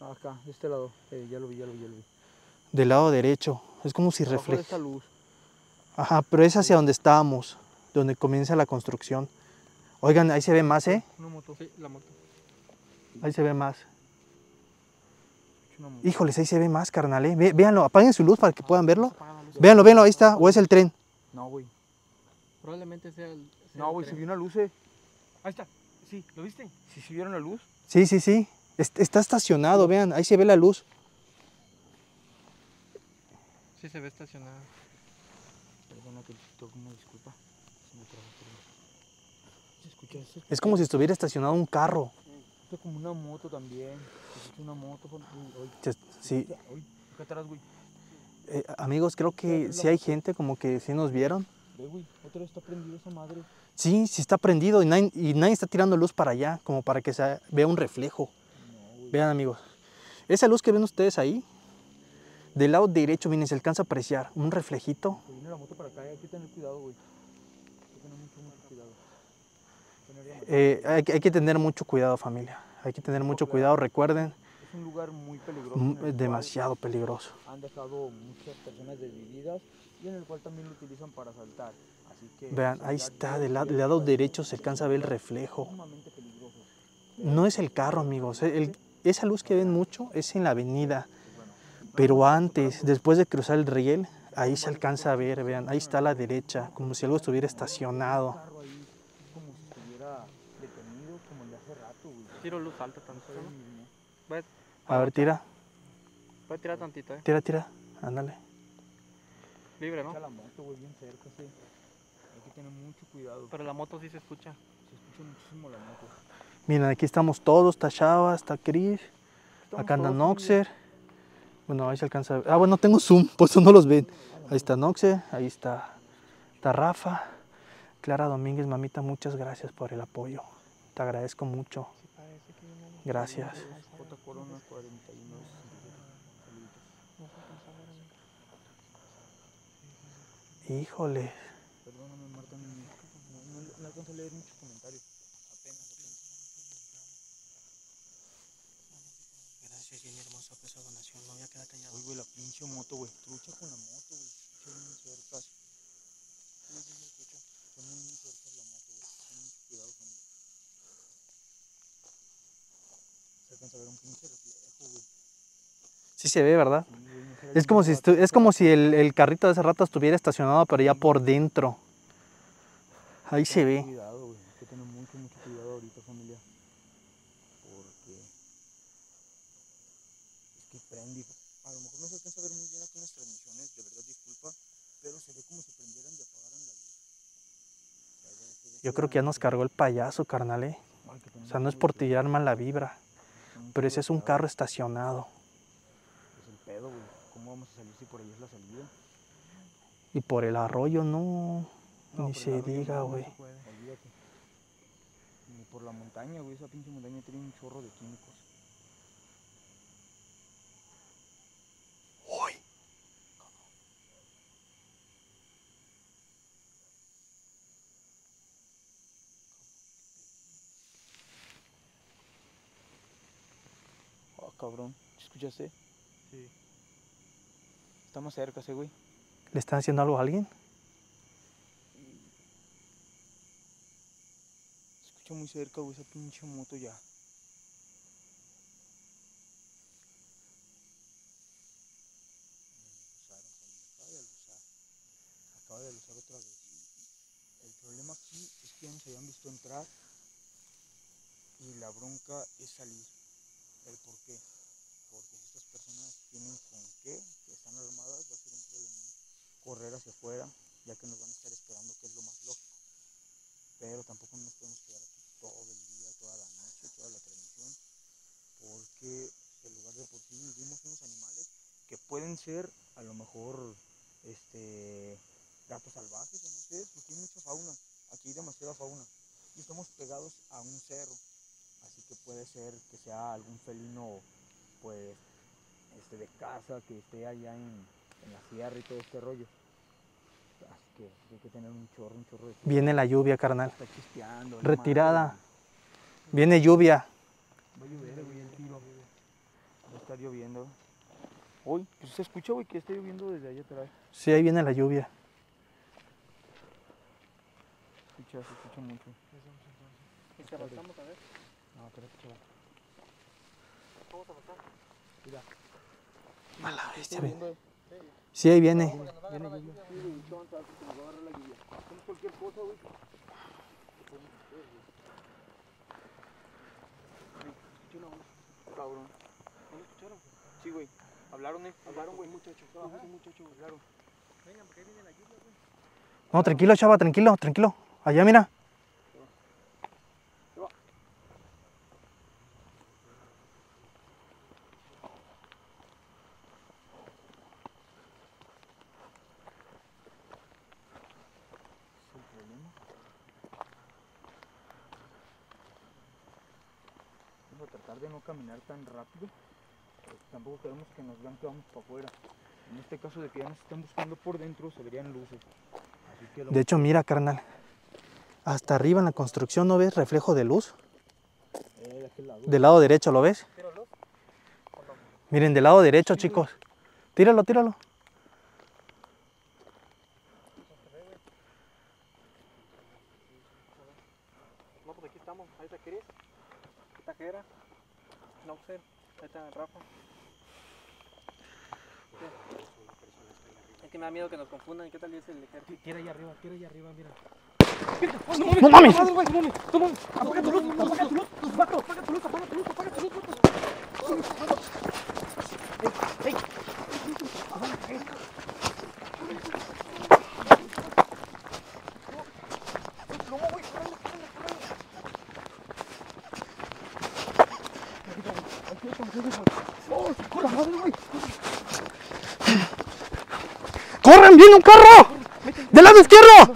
S1: Acá, de este lado. Eh, ya lo vi, ya lo vi, ya lo vi.
S2: Del lado derecho. Es como si refleja.
S1: esta luz.
S2: Ajá, pero es hacia donde estábamos, donde comienza la construcción. Oigan, ahí se ve más, ¿eh?
S1: Una moto.
S4: Sí, la moto.
S2: Ahí se ve más. Híjoles, ahí se ve más, carnal, ¿eh? Ve- véanlo, apaguen su luz para que puedan verlo. Véanlo, véanlo, ahí está. O es el tren.
S1: No, güey.
S4: Probablemente sea el. sea
S1: No, güey, se vio una luz, eh.
S4: Ahí está. Sí, ¿lo viste?
S1: Si se vieron la luz.
S2: Sí, sí, sí. Est- Está estacionado, vean, ahí se ve la luz.
S4: Sí, se ve estacionado.
S1: Perdona que una disculpa. Se me trabó, perdón. ¿Se escucha eso?
S2: Es como si estuviera estacionado un carro.
S1: Escucha como una moto también. Escucha una moto.
S2: Sí,
S1: acá atrás, güey.
S2: Eh, amigos, creo que sí hay gente como que sí nos vieron.
S1: Ve, güey. Otra vez está prendida esa madre.
S2: Sí, sí está prendido y nadie, y nadie está tirando luz para allá, como para que se vea un reflejo.
S1: No.
S2: Vean, amigos. Esa luz que ven ustedes ahí, del lado derecho, miren, se alcanza a apreciar un reflejito.
S1: Se viene la moto para acá. Hay que tener cuidado, güey. Hay que tener mucho, mucho cuidado. Tener demasiado
S2: Eh, hay, que- hay que tener mucho cuidado, familia. Hay que tener mucho cuidado, recuerden,
S1: Es un lugar muy peligroso.
S2: demasiado peligroso.
S1: Han dejado muchas personas desvividas y en el cual también lo utilizan para saltar. Así que
S2: Vean, ahí está, del, lado derecho se alcanza a ver el reflejo. No es el carro, amigos. el- esa luz que ven mucho es en la avenida. Pero antes, después de cruzar el riel, ahí se alcanza a ver, vean, ahí está a la derecha, como si algo estuviera estacionado.
S1: Un carro ahí es como si estuviera detenido como el de hace rato, güey.
S4: Tiro luz alta. Voy
S2: A ver, tira,
S4: voy a tirar tantito, eh.
S2: tira, tira, ándale.
S4: Libre, ¿no?
S1: La moto, güey, bien cerca, sí. Hay que tener mucho cuidado.
S4: Pero la moto sí se escucha.
S1: Se escucha muchísimo la moto.
S2: Miren, aquí estamos todos, está Chava, está Chris,
S1: Estamos
S2: acá anda Noxer. Bueno, ahí se alcanza a ver. Ah, bueno, tengo zoom, por eso no los ven. Ahí está Noxer, ahí está, está Rafa. Clara Domínguez, mamita, muchas gracias por el apoyo. Te agradezco mucho.
S4: Sí parece que viene alguien.
S2: Gracias.
S1: J Corona 41.
S2: Híjole.
S1: Perdóname, Marta, no, no, no, alcanzo a leer muchos comentarios. Apenas, apenas.
S4: Gracias, bien hermosa por esa donación. No voy a quedar callado.
S1: Uy, güey, la pinche moto, güey. Trucha con la moto, güey. Escucha bien cercas. Sí, sí, sí, escucha. Está muy, muy cerca la moto, güey. Ten mucho cuidado, familia. Se alcanza a ver un pinche reflejo, güey.
S2: Sí se ve, ¿verdad?
S1: Sí, güey,
S2: Es como si, estu- es como si el, el carrito de hace rato estuviera estacionado, pero ya por dentro. Ahí se ve.
S1: Cuidado, güey. Hay que tener mucho, mucho cuidado ahorita, familia. Porque. Es que prende. A lo mejor no se alcanza a ver muy bien aquí en las transmisiones, de verdad, disculpa. Pero se ve como si prendieran y apagaran la luz.
S2: Yo creo que ya nos cargó el payaso, carnal, ¿eh? O sea, no es por
S1: cuidado,
S2: tirar mal la vibra, pero ese es un carro estacionado.
S1: Es el pedo, güey. ¿Cómo vamos a salir si por ahí es la salida?
S2: Y por el arroyo, no.
S1: No,
S2: Ni se diga,
S1: no, no
S2: güey.
S1: Olvídate. Ni por la montaña, güey. Esa pinche montaña tiene un chorro de químicos.
S2: Uy.
S1: Cabrón. ¿Escuchaste?
S4: Sí.
S1: Estamos cerca, ese güey.
S2: ¿Le están haciendo algo a alguien?
S1: Se escucha muy cerca, güey, esa pinche moto ya. Acaba de alusar. Acaba de alusar otra vez. El problema aquí es que ya nos habían visto entrar y la bronca es salir. ¿El por qué? Porque si estas personas tienen con qué, que están armadas, va a ser un problema correr hacia afuera, ya que nos van a estar esperando, que es lo más lógico. Pero tampoco nos podemos quedar aquí todo el día, toda la noche, toda la transmisión, porque el lugar de por sí vimos unos animales que pueden ser a lo mejor este gatos salvajes o no sé, porque hay mucha fauna, aquí hay demasiada fauna y estamos pegados a un cerro, así que puede ser que sea algún felino pues este de casa que esté allá en, en la sierra y todo este rollo. Así que hay que tener un chorro, un chorro de.
S2: Viene la lluvia, carnal.
S1: Está chispeando. no
S2: Retirada. Viene lluvia.
S1: Va a llover, güey, el tiro. Va a estar lloviendo. Uy, pues se escucha, güey, que está lloviendo desde allá atrás.
S2: Sí, ahí viene la lluvia.
S1: Se escucha, se escucha mucho.
S4: Y te avanzamos a ver.
S1: No, espérate, chaval.
S4: Vamos a avanzar.
S2: A la
S1: Está
S2: bestia, ve. Sí, ahí viene.
S1: Viene. Hacemos cualquier cosa, güey. Escuché una voz. Cabrón.
S4: ¿No lo escucharon?
S1: Sí, güey. Hablaron, eh. Hablaron, güey.
S4: muchachos.
S1: Ajá, sí, muchacho, hablaron.
S4: Vengan, porque viene la lluvia, güey.
S2: No, tranquilo, chava, tranquilo, tranquilo. Allá, mira.
S1: Tratar de no caminar tan rápido. porque tampoco queremos que nos vean que vamos para afuera. En este caso de que ya nos están buscando por dentro, se verían luces. Así que lo
S2: De hecho, mira, carnal. Hasta arriba en la construcción, ¿no ves reflejo de luz?
S1: eh, de aquel lado.
S2: Del lado derecho, ¿lo ves?
S4: Tíralo.
S2: Miren, del lado derecho, chicos. Tíralo, tíralo.
S4: No, pues aquí estamos. Ahí está Cris. Aquí está Jera. Noxer. Ahí está Rafa. Es que me da miedo que nos confundan. ¿Qué tal es el ejército? Quiera allá arriba, quiera allá arriba, mira.
S2: ¡No mames!
S4: ¡No mames! ¡No mames! ¡Apaga tu luz! ¡Apaga tu luz! ¡Tus vatos! ¡Apaga tu luz! ¡Apaga tu luz! ¡Apaga tu luz! vato! ¡Ey! ¡Ey!
S2: ¡Corran! ¡Viene un carro! ¡Del lado izquierdo!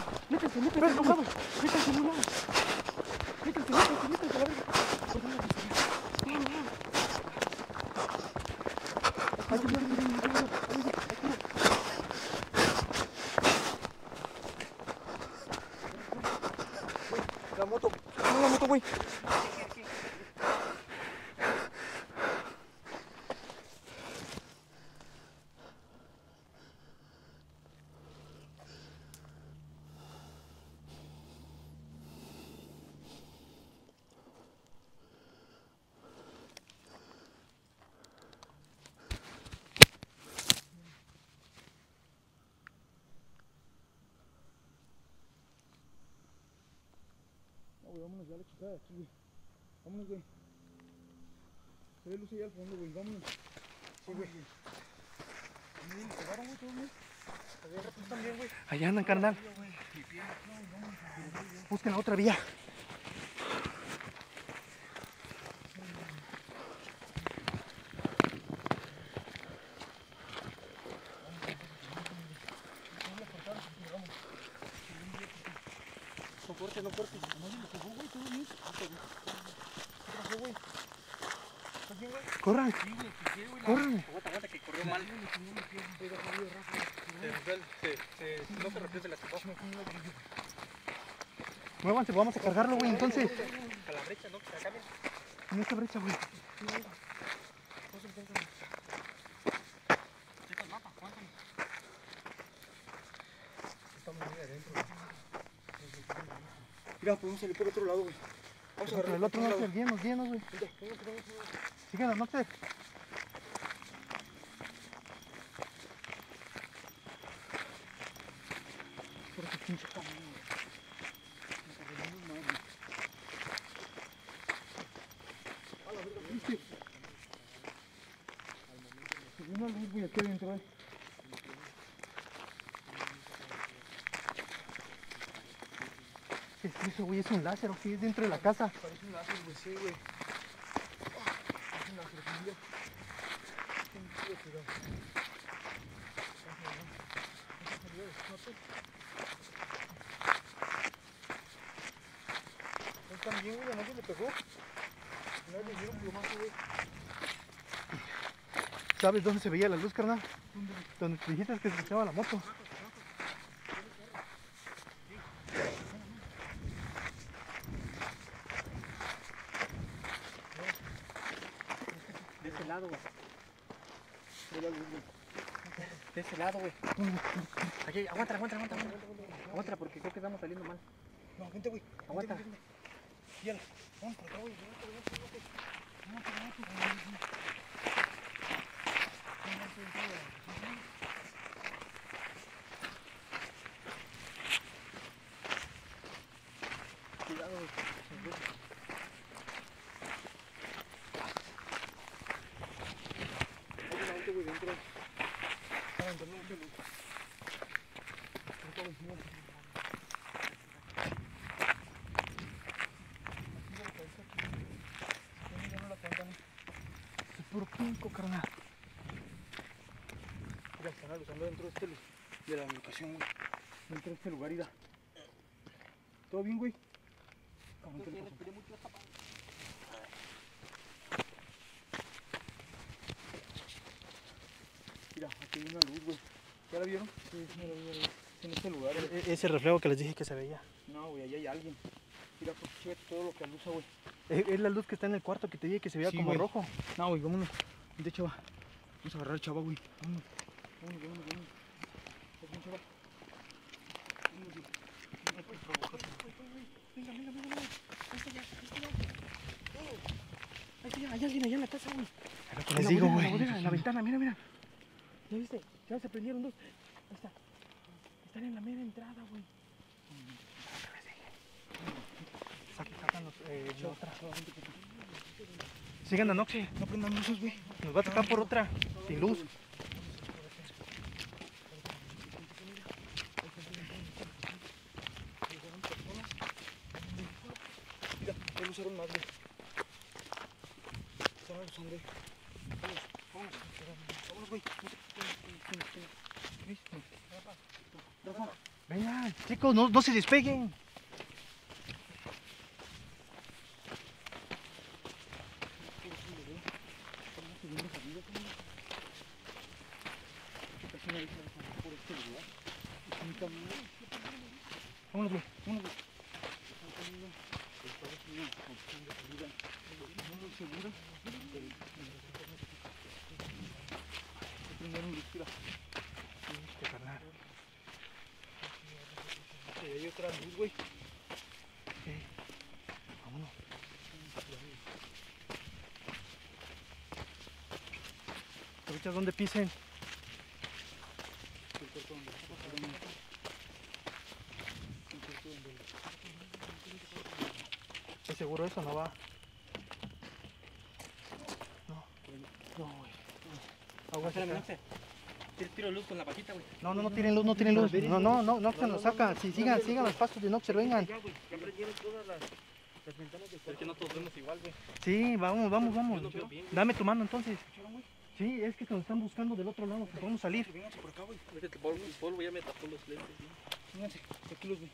S1: La moto. No, la moto, güey. No, güey, vámonos ya a la chingada de aquí, güey. Vámonos, güey. Se ve luz allá al fondo, güey. Vámonos. Sí, güey. Miren, pegaron, güey, todos, güey.
S2: Allá andan, carnal. Busquen la otra vía. Corran. Corran.
S4: Aguanta, aguanta, que corrió mal. No se.
S2: Muévanse, vamos a cargarlo, güey, entonces.
S4: A la brecha, ¿no? Que.
S2: En esta brecha, güey.
S4: Checa el mapa, cuéntame.
S1: Mira, podemos salir por otro lado, güey. Vamos a agarrar
S2: el otro
S1: lado.
S2: Noxer, guíenos, guíenos, Chiquena, no te...
S1: Por qué pinche camino. Una luz, güey, aquí adentro, eh.
S2: Es que eso, güey, es un láser, o sí, es dentro de la casa.
S1: Parece un láser, güey, sí, güey. Él también, güey, además se le pegó. Nadie le dieron plomazo, güey.
S2: ¿Sabes dónde se veía la luz, carnal? Donde te dijiste que se escuchaba la moto.
S4: De ese lado, güey. De ese lado, güey. Aquí, aguanta, aguanta, aguanta. Aguanta, porque creo que estamos saliendo mal.
S1: No, vente, güey.
S4: Aguanta.
S1: Yala, vamos por acá, güey. Vente, vente, vente. Vente, vente, vente. Vente, vente, vente. Cuidado, güey. Ahí adelante, güey, dentro. Adelante, no, no, no. Ahorita, güey, mira.
S2: Carnal.
S1: Mira, están alusando dentro de, este, de la locación, güey. Dentro de este lugar, ira. ¿Todo bien, güey? Cabrón, ¿qué le pasó? Mira, aquí hay una luz, güey. ¿Ya la vieron? Sí, sí, la vi, la vi. Es En este lugar.
S2: E- Ese reflejo que les dije que se veía.
S1: No, güey, ahí hay alguien. Mira, pues todo lo que alusa, güey.
S2: Es es la luz que está en el cuarto que te dije que se veía
S1: Sí,
S2: como
S1: güey.
S2: rojo.
S1: No, güey, vámonos. Chava. Vamos a agarrar al chava, güey. Vámonos. Vámonos, vámonos, vámonos. Chava.
S4: Venga, venga, venga, venga. Ahí está ya, ahí está ya. Ahí está ya, hay alguien allá en la casa, güey.
S2: Les digo, güey.
S4: En la, bodega, en la ventana, mira, mira. ¿Ya viste? Ya se prendieron dos. Ahí está. Están en la mera entrada, güey.
S2: Sac- sacan los, eh. Sigan a Noxie.
S1: No prendan luces, güey.
S2: Nos va a tocar por otra. Sin luz.
S1: Mira, ya lo usaron más, güey. Están alusando, güey. Vámonos, vámonos. Vámonos, güey.
S2: Vengan, chicos, no, no se despeguen.
S1: casi nadie se va a pasar por este lugar. Es un camino. Vámonos, güey. Vámonos, güey. Es un camino que parece una opción de salida. No muy segura, pero Hay primero luz, mira.
S2: Este carnal.
S1: Ahí hay otra luz, güey.
S2: Vámonos. Ahorita donde pisen. ¿Estás seguro eso no va?
S1: No, güey.
S2: Agua.
S4: Noxe. Tiro- luz con la patita, güey.
S2: No, no, no tienen luz, no tienen luz. No, no, no, no se nos saca. Sí, sigan, sigan los pasos de Noxer, vengan.
S4: Ya, güey. Ya prendieron todas las, las ventanas de Es que no todos vemos igual, güey.
S2: Sí, vamos, vamos, vamos.
S4: Yo no veo bien, güey.
S2: Dame tu mano entonces. Sí, es que nos están buscando del otro lado, pues vamos a salir.
S1: Vénganse por acá, güey.
S4: Fíjate, el polvo, el polvo ya me tapó los lentes. ¿sí?
S1: Vénganse. Tranquilos, güey.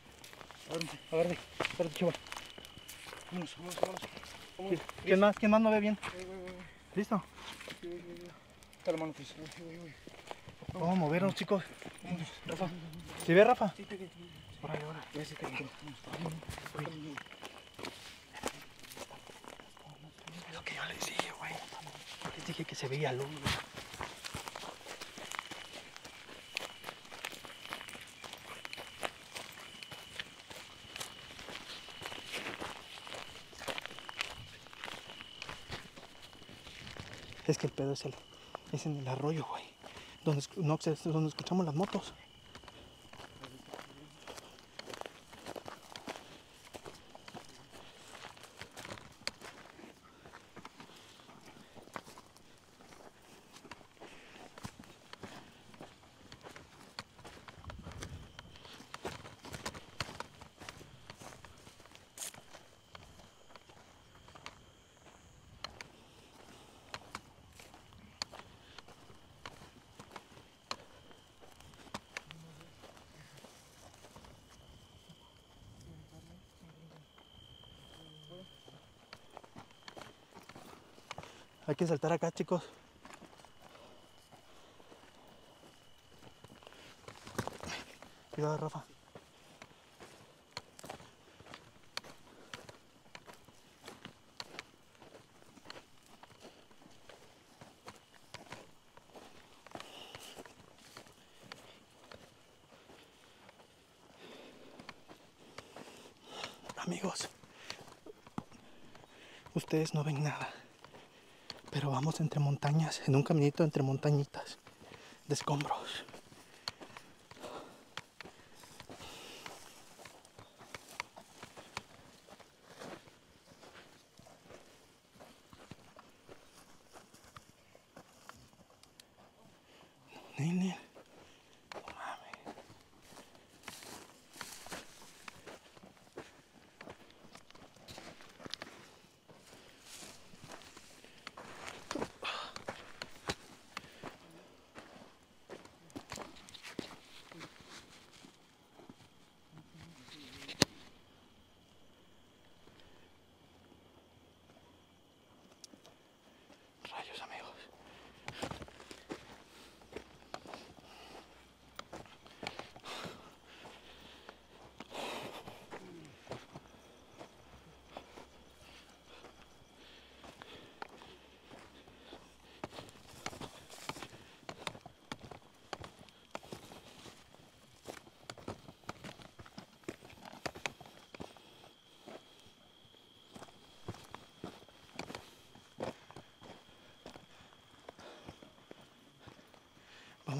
S1: Agárrense. Agárrense. Espérate, chaval. Vámonos, vámonos, vámonos. Vámonos.
S2: ¿Quién más? ¿Quién más no ve bien?
S1: Güey, güey, güey, güey.
S2: ¿Listo?
S1: Sí, güey, güey, güey. Dale la mano, Cris. Güey, güey, güey.
S2: Vamos a movernos, chicos.
S1: Vámonos, Rafa.
S2: ¿Sí ve, Rafa?
S1: Sí, sí, sí.
S2: Órale, órale.
S1: Ya se cayó. Vámonos. Vámonos.
S2: Es lo que yo les dije, güey. Les dije que se veía luz. Es que el pedo es, el, es en el arroyo, güey. Donde, no, donde escuchamos las motos. Hay que saltar acá, chicos. Cuidado, Rafa. Amigos, ustedes no ven nada, vamos entre montañas, en un caminito entre montañitas de escombros. Nene, no mames. Rayos, amigos.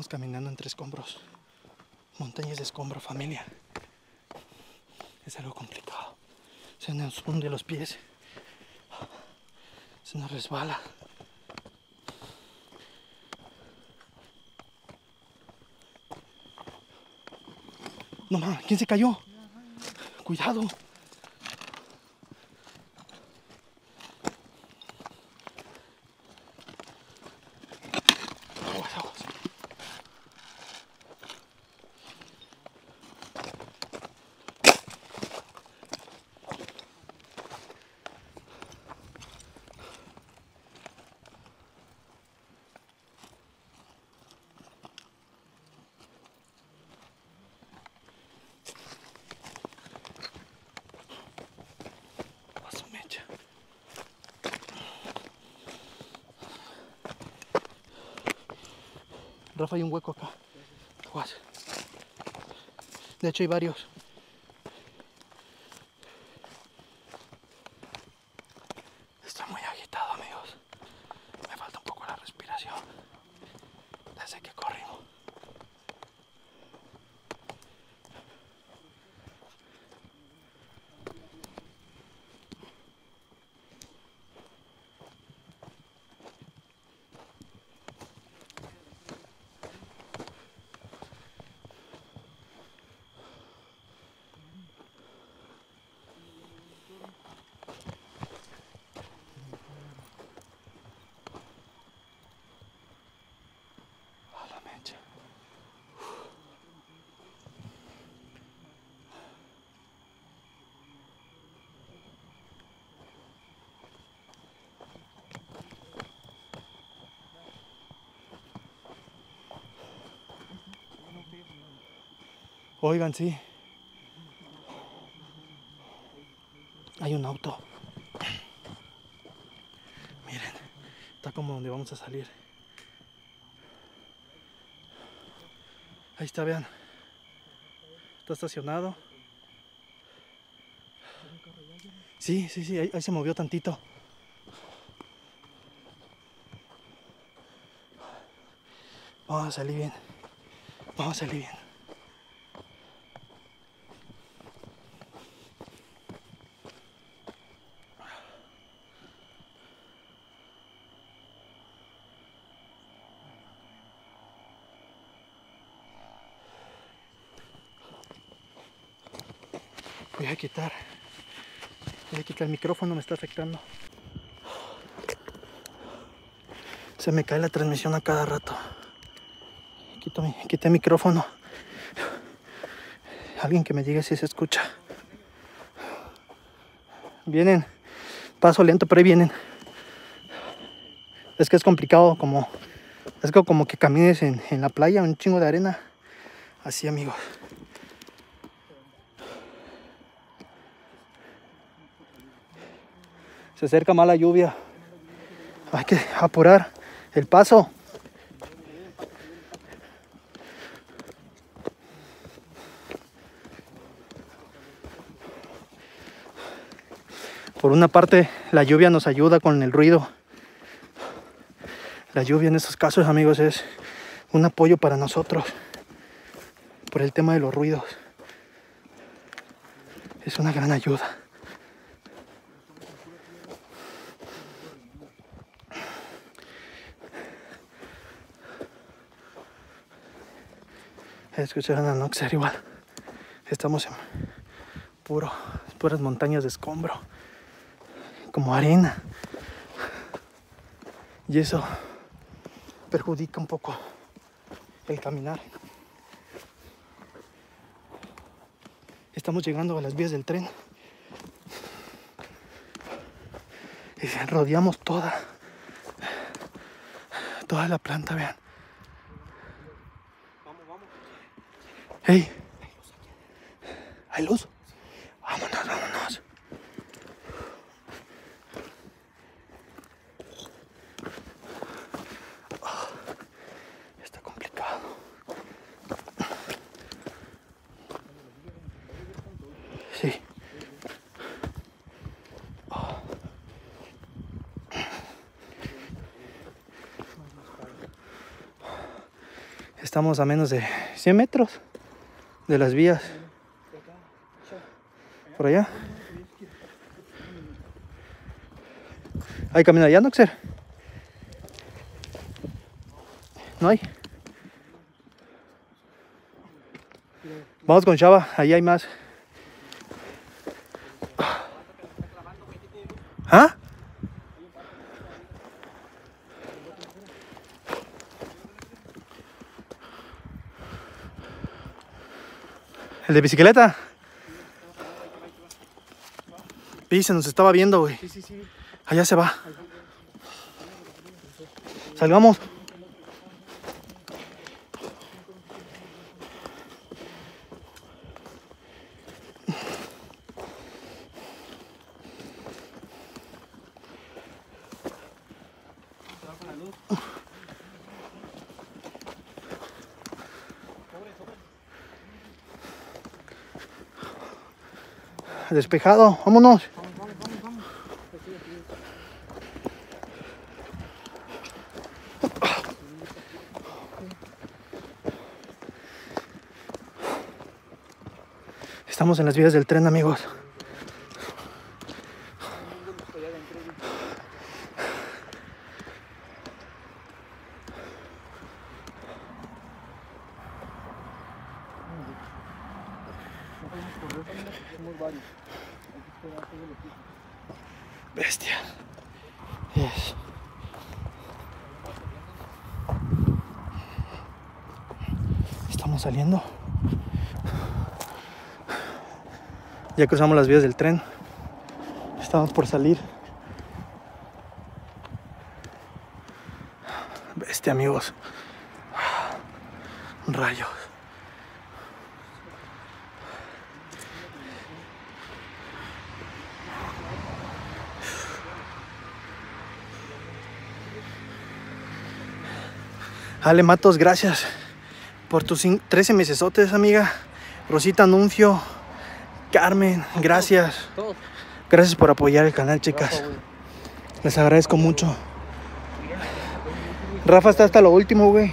S2: Caminando entre escombros. Montañas de escombro, familia. Es algo complicado. Se nos hunde los pies. Se nos resbala. No mames, ¿quién se cayó? Cuidado. Aguas, aguas. A su mecha. Rafa, hay un hueco acá. De hecho, hay varios. Estoy muy agitado, amigos. Me falta un poco la respiración. Desde que corrimos. A la mecha. Oigan, sí. Hay un auto. Miren, está como donde vamos a salir. Ahí está, vean. Está estacionado. Sí, sí, sí, ahí, ahí se movió tantito. Vamos a salir bien. Vamos a salir bien. Voy a quitar. Voy a quitar el micrófono, me está afectando. Se me cae la transmisión a cada rato. Quito quité el micrófono. Alguien que me diga si se escucha. Vienen. Paso lento, pero ahí vienen. Es que es complicado como... Es como que camines en, en la playa, un chingo de arena. Así, amigos. Se acerca más la lluvia. Hay que apurar el paso. Por una parte, la lluvia nos ayuda con el ruido. La lluvia en estos casos, amigos, es un apoyo para nosotros por el tema de los ruidos. Es una gran ayuda. Escucharon a Noxer igual. Estamos en puro, puras montañas de escombro, como arena. Y eso perjudica un poco el caminar. Estamos llegando a las vías del tren. Y rodeamos toda, toda la planta, vean. Hey, hay luz. Vámonos, vámonos. Ah, Está complicado. Sí. Ah. Estamos a menos de 100 metros de las vías. Por allá. ¿Hay camino allá, Noxer? No hay. Vamos con Chava, ahí hay más. De bicicleta? Vi, se nos estaba viendo, güey. Allá se va. Salgamos. Despejado, vámonos. Estamos en las vías del tren, amigos. Bestia. Yes. Estamos saliendo. Ya cruzamos las vías del tren. Estamos por salir. Bestia, amigos. Rayos. Ale Matos, gracias por tus cin- 13 mesesotes, amiga. Rosita Nuncio, Carmen, gracias. Gracias por apoyar el canal, chicas. Les agradezco mucho. Rafa está hasta lo último, güey.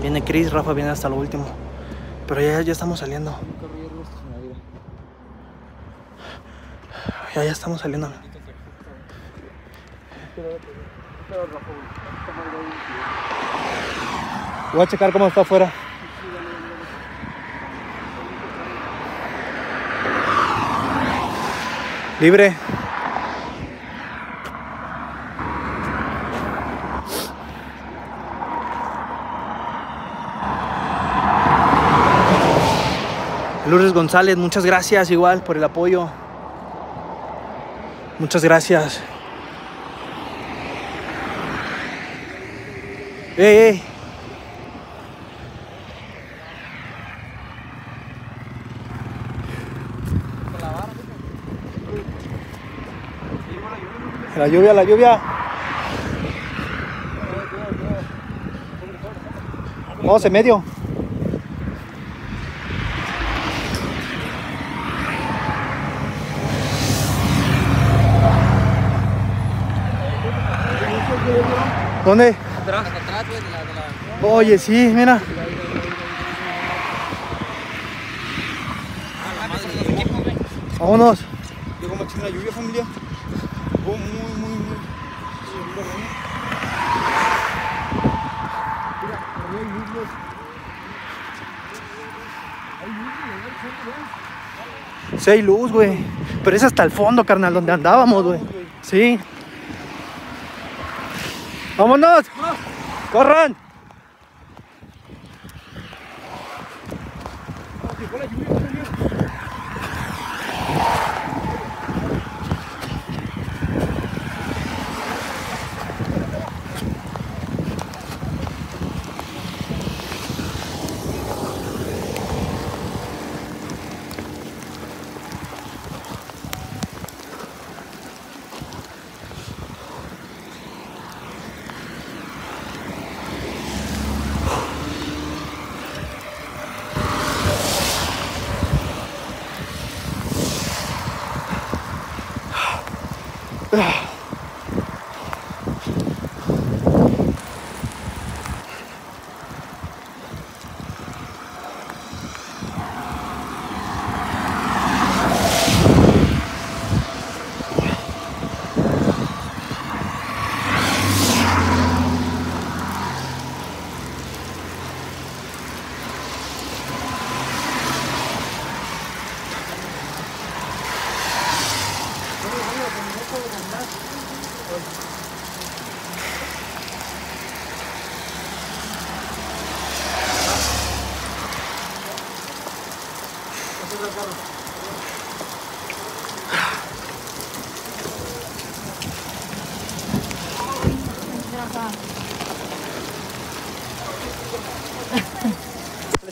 S2: Viene Chris, Rafa viene hasta lo último. Pero ya, ya estamos saliendo. Ya, ya estamos saliendo. Voy a checar cómo está afuera. Libre. Lourdes González, muchas gracias igual por el apoyo. Muchas gracias. La lluvia, la lluvia. Vamos en medio. ¿Dónde?
S3: Atrás, atrás, de la, de la...
S2: Oye, sí, mira. Vámonos.
S1: Llegó machín la lluvia, familia. Llegó muy, muy, muy.
S2: Sí hay luz, güey. Pero es hasta el fondo, carnal, donde andábamos, güey. Sí. ¡Vámonos! ¡Corran!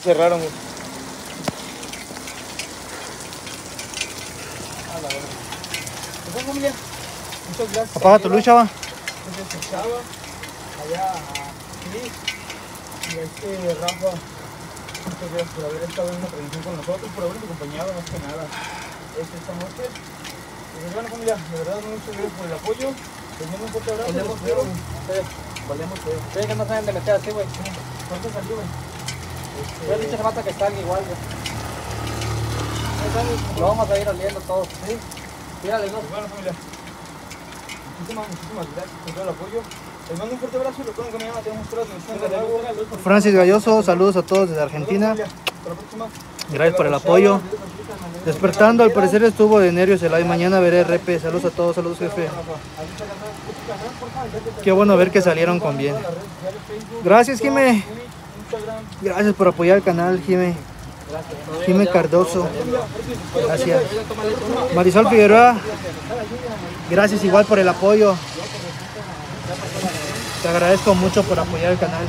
S1: Cerraron, güey. Pues bueno, familia. Muchas gracias.
S2: Apaga tu luz, chava.
S1: Gracias a Chava, allá a Cris y a este Rafa. Muchas gracias por haber estado en una transmisión con nosotros, por habernos acompañado más que nada este, esta noche. Y pues bueno familia, de verdad muchas gracias por el apoyo. Les mando un fuerte abrazo.
S3: Valemos
S1: los quiero.
S3: feo.
S1: Valemos feo.
S3: Ustedes que no saben de meter así, güey.
S1: ¿Cuánto salió, güey?
S3: Yo he dicho que están igual, güey. Lo vamos a ir oliendo todos. ¿Sí? Tírale, no.
S1: Bueno familia, muchísimas, muchísimas gracias por todo el apoyo. Les mando un fuerte abrazo y recuerden que mañana tenemos transmisión de nuevo.
S2: Francis Galloso, saludos a todos desde Argentina. Gracias por el apoyo. Despertando, al parecer estuvo de nervios el live. Mañana veré repe. Saludos a todos, saludos jefe. Qué bueno ver que salieron con bien. Gracias, Jime. Gracias por apoyar el canal, Jime. Jime Cardoso. Gracias. Marisol Figueroa. Gracias igual por el apoyo. Te agradezco mucho por apoyar el canal.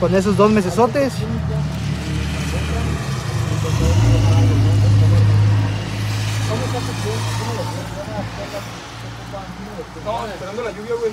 S2: Con esos dos mesesotes.
S1: No, esperando la lluvia, güey.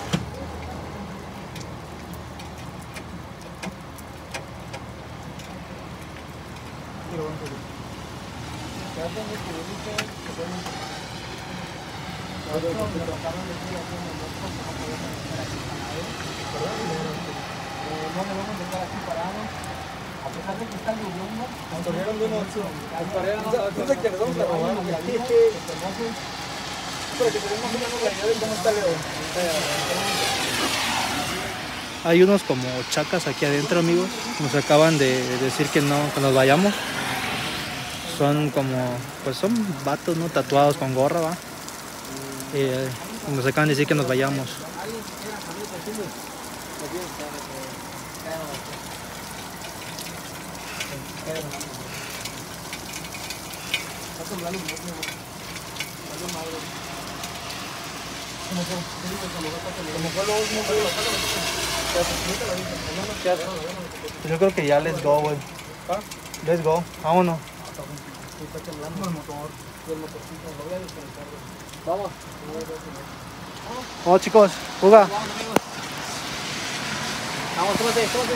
S1: Nos corrieron de unos... Entonces que nos vamos a robar un viaje, para que tenemos una idea de cómo está León.
S2: Hay unos como chacas aquí adentro, amigos. Nos acaban de decir que no, que nos vayamos. Son como, pues son vatos, ¿no? Tatuados con gorra, va. Eh, nos acaban de decir que nos vayamos. Yo creo que ya let's go, güey. Let's go, vámonos.
S3: Vamos.
S2: Vamos chicos, juga.
S3: Vamos, tómate, tómate.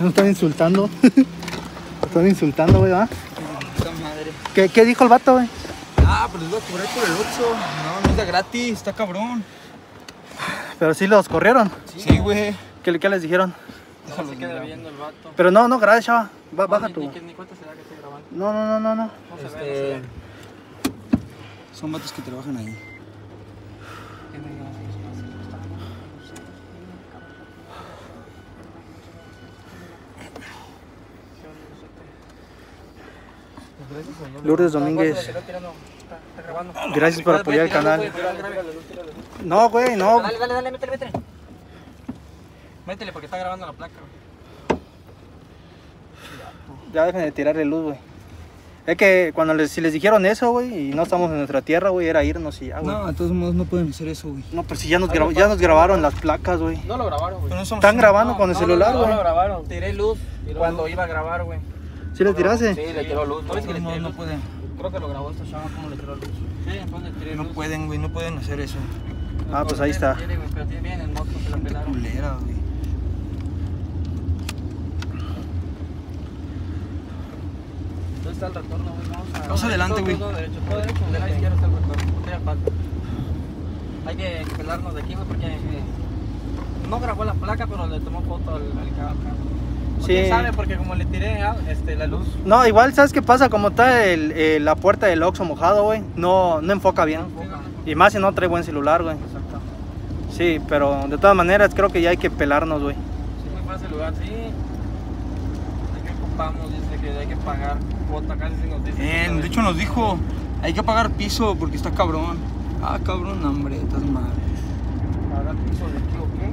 S2: Nos están insultando. Nos están insultando, güey. ¿Qué, ¿Qué dijo el vato, güey?
S1: Ah, pero les voy a cobrar por el Oxxo. No, no es de gratis, está cabrón.
S2: Pero sí los corrieron.
S1: Sí, güey.
S2: ¿Qué, qué les dijeron?
S1: Déjalo
S3: Se queda viendo el vato.
S2: Pero no, no, gracias, chava. Ba-
S3: No,
S2: baja
S3: ni-
S2: tu.
S3: Ni, ni cuánto será que estoy grabando.
S2: No, no, no, no, no.
S3: No se ve, no se
S1: Este. Son vatos que trabajan ahí.
S2: Lourdes Domínguez, gracias por apoyar el canal. No, güey, no.
S3: Dale, dale, dale, métele, métele. Métele porque está grabando la placa. güey.
S2: Ya dejen de tirarle luz, güey. Es que cuando les, si les dijeron eso, güey, y no estamos en nuestra tierra, güey, era irnos y ya, güey.
S1: No, de todos modos no pueden hacer eso, güey.
S2: No, pero si ya nos, grabó- ya nos grabaron las placas, güey.
S3: No lo grabaron, güey.
S1: No
S2: Están grabando
S3: No,
S2: con el
S3: no,
S2: celular,
S3: no,
S2: güey.
S3: No lo grabaron. Tiré luz cuando iba a grabar, güey.
S2: ¿Sí le tiraste?
S3: Sí, le tiró luz. ¿No ves que le
S1: No,
S3: tiré
S1: no pueden.
S3: Creo que lo grabó esta chava como le tiró luz. Sí, entonces le tiré
S1: No
S3: luz.
S1: pueden, güey, no pueden hacer eso.
S2: Ah, pues ahí está.
S3: Quiere, güey, Pero tiene bien en moto, se la pelaron.
S1: Culera, güey.
S3: ¿Dónde está el retorno, güey? Vamos a...
S1: Vamos adelante, güey.
S3: Todo derecho, todo derecho. De la izquierda está el retorno. Todavía falta. Hay que pelarnos de aquí, güey, porque no grabó la placa, pero le tomó foto al, al carro.
S2: Sí.
S3: Sabe? Porque como le tiré ah, este, la luz.
S2: No, igual, ¿sabes qué pasa? Como está el, eh, la puerta del Oxxo mojado, güey, no, no enfoca bien. Y más si no trae buen celular, güey.
S3: Exacto.
S2: Sí, pero de todas maneras creo que ya hay que pelarnos, güey.
S3: Sí, muy fácil lugar, sí. ¿De qué ocupamos? Que hay que pagar cuota, casi si nos dice.
S1: Eh, de hecho nos dijo, hay que pagar piso porque está cabrón. Ah, cabrón, hombre, estás madre.
S3: ¿Pagar piso de qué o qué?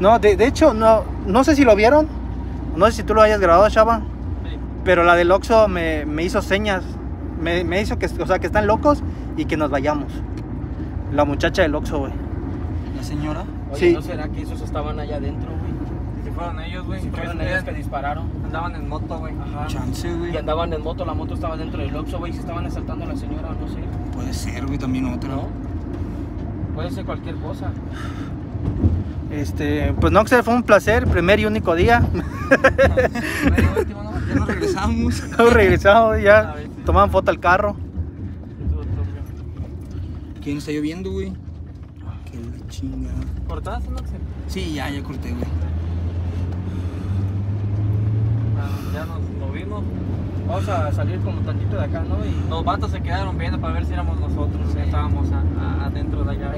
S2: No, de, de hecho, no, no sé si lo vieron. No sé si tú lo hayas grabado, chava.
S3: Sí.
S2: Pero la del Oxxo me, me hizo señas. Me, me hizo que, o sea, que están locos y que nos vayamos. La muchacha del Oxxo, güey.
S1: La señora.
S3: Oye,
S2: Sí.
S3: ¿no será que esos estaban allá adentro, güey?
S4: Si fueron ellos, güey.
S3: Si fueron ellos que dispararon.
S4: Andaban en moto, güey.
S3: Ajá.
S1: Chance, güey.
S3: Y andaban en moto, la moto estaba dentro del Oxxo, güey, se estaban asaltando a la señora, no sé.
S1: Puede ser, güey, también otra.
S3: ¿No? Puede ser cualquier cosa.
S2: Este, pues no, fue un placer, primer y único día.
S1: Bueno, último, ¿no? Ya nos regresamos.
S2: Hemos regresado,
S3: A
S2: ya
S3: ver, sí.
S2: tomaban foto al carro.
S1: ¿Quién está lloviendo, güey? Que la chingada.
S3: ¿Cortaste, no?
S1: Sí, ya, ya corté, güey.
S3: Ya nos movimos. Vamos a salir como tantito de acá, ¿no? Y los vatos se quedaron viendo para ver si éramos nosotros, que estábamos a- a- adentro de allá.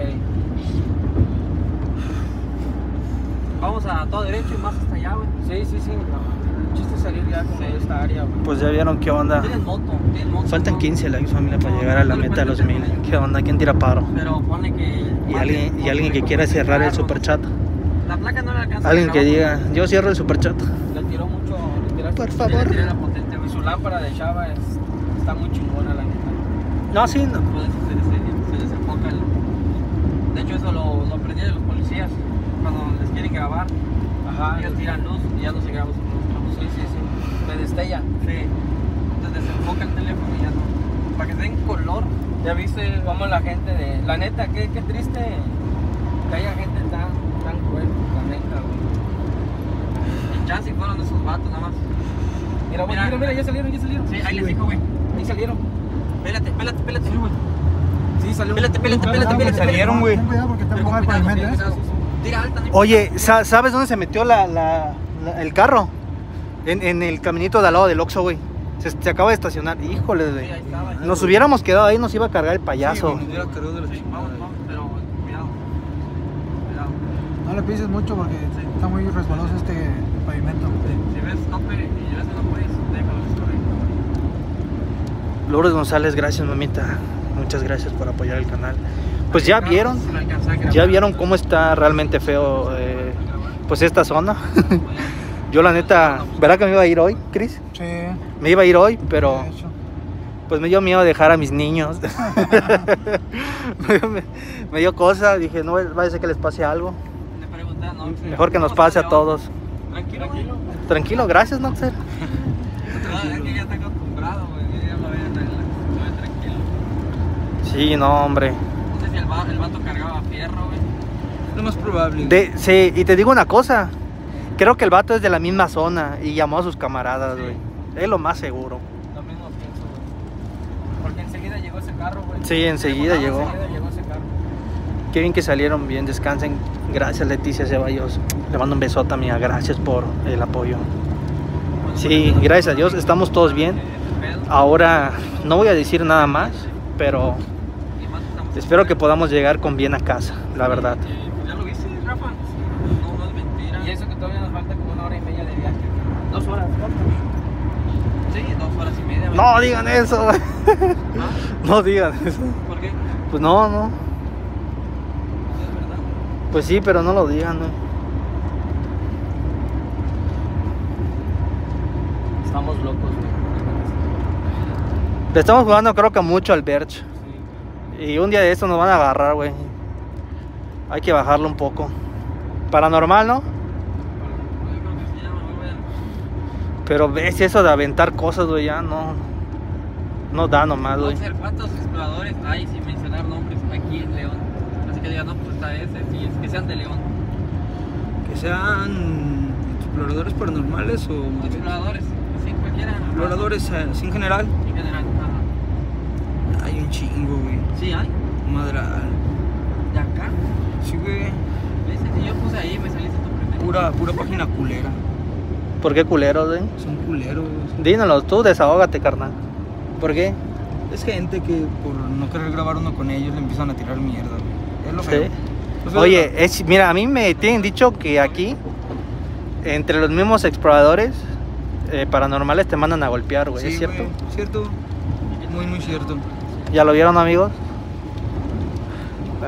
S3: Vamos a todo derecho y más hasta allá, güey. Sí, sí, sí. El chiste es salir ya como de esta área, güey.
S2: Pues ya vieron qué onda.
S3: Tienen moto, tienen moto.
S2: Faltan
S3: ¿no?
S2: 15 likes familia para llegar a la meta de los mil. ¿Qué onda? ¿Quién tira paro?
S3: Pero pone que.
S2: Y alguien, y alguien que quiera cerrar el superchat.
S3: La placa no le alcanza.
S2: Alguien que diga, yo cierro el superchat. Por favor.
S3: la potente, güey. Su lámpara de Chava es, está muy chingona, la neta.
S2: No, sí, no.
S3: Eso se, se desenfoca el. De hecho, eso lo, lo aprendí de los policías. Cuando les quieren grabar,
S4: Ajá.
S3: ellos tiran luz y ya no se graba su luz. Sí, sí, sí.
S4: Me destella.
S3: Sí. Entonces desenfoca el teléfono y ya no. Para que se den color.
S4: Ya viste cómo la gente de. La neta, qué, qué triste que haya gente tan, tan cruel, la neta, güey.
S3: Y chance fueron esos vatos nada más.
S4: Mira, güey,
S3: Mira,
S4: mira, mira, ya salieron, ya salieron.
S3: Sí, ahí les dijo, güey.
S4: Ahí salieron.
S3: Pélate, pélate, pélate.
S4: Sí, salieron.
S3: Pélate, pélate, pélate, pélate.
S1: Salieron, güey.
S5: Ten cuidado porque el pavimento,
S3: sí,
S5: ¿eh?
S3: Tira alta,
S2: Oye, sa- ¿sabes dónde se metió la, la- la- el carro? En, en el caminito de al lado del Oxxo, güey. Se, se acaba de estacionar. Híjole,
S3: Sí,
S2: güey. Nos hubiéramos quedado ahí, nos iba a cargar el payaso.
S1: Sí, me hubiera cargado de la
S3: Sí,
S1: chingada.
S3: vamos, vamos, pero cuidado. Cuidado.
S4: No le pises mucho porque está muy resbaloso este pavimento.
S3: Si ves tope y ya se no puedes, déjalo sobre.
S2: Lourdes González, gracias mamita. Muchas gracias por apoyar el canal. Pues ya vieron, ya vieron cómo está realmente feo eh, pues esta zona. Yo la neta, ¿verdad que me iba a ir hoy, Cris?
S4: Sí,
S2: Me iba a ir hoy, pero pues me dio miedo dejar a mis niños. me, me- me dio cosa, dije, no vaya a ser que les pase algo. Mejor que nos
S3: ¿cómo
S2: pase a todos.
S3: Tranquilo, tranquilo.
S2: Tranquilo, gracias, Noxer.
S3: No, es que ya está acostumbrado, güey. Ya lo ve tranquilo.
S2: Sí, no, hombre.
S3: No sé si el, va- el vato cargaba fierro, güey.
S1: Lo más probable.
S2: De, sí, y te digo una cosa. Creo que el vato es de la misma zona y llamó a sus camaradas, güey. Es lo más seguro.
S3: Lo mismo pienso, güey. Porque enseguida llegó ese carro, güey.
S2: Sí, enseguida llegó.
S3: Enseguida llegó.
S2: Qué bien que salieron bien, descansen. Gracias Leticia Ceballos. Le mando un besote, amiga. Gracias por el apoyo. Sí, gracias a Dios, estamos todos bien. Ahora no voy a decir nada más, pero espero que podamos llegar con bien a casa, la verdad.
S3: Ya lo viste, Rafa. No, no es mentira. Y eso que todavía nos falta como una hora y media de viaje. Dos horas, Sí, dos horas y media.
S2: No digan eso.
S3: ¿Ah?
S2: no digan eso.
S3: ¿Por qué?
S2: Pues no, no. Pues sí, pero no lo digan, ¿no?
S3: Estamos locos, güey.
S2: Le estamos jugando creo que mucho al Berch. Y un día de esto nos van a agarrar, güey. Hay que bajarlo un poco. Paranormal, ¿no?
S3: Sí,
S2: Pero ves eso de aventar cosas, güey, ya no. No da nomás, güey.
S3: ¿cuántos exploradores hay sin mencionar nombres aquí en León? Así que digan, no, pues está ese, sí, es que sean de León.
S1: Que sean exploradores paranormales o
S3: Exploradores, sí, cualquiera.
S1: exploradores eh, así en general.
S3: En general, ajá.
S1: Hay un chingo, güey.
S3: Sí, hay.
S1: Madral.
S3: De acá.
S1: Sí, güey.
S3: ¿Ves? Si yo puse ahí, me saliste tú primero.
S1: Pura, pura página culera.
S2: ¿Por qué culeros, güey?
S1: Son culeros.
S2: Dínoslo, tú desahógate, carnal. ¿Por qué?
S1: Es gente que por no querer grabar uno con ellos le empiezan a tirar mierda, güey. Es lo
S2: Sí. Oye, es, mira, a mí me tienen dicho que aquí, entre los mismos exploradores eh, paranormales, te mandan a golpear, güey.
S1: Sí,
S2: ¿Es cierto?
S1: güey, Cierto. Muy, muy cierto.
S2: ¿Ya lo vieron, amigos?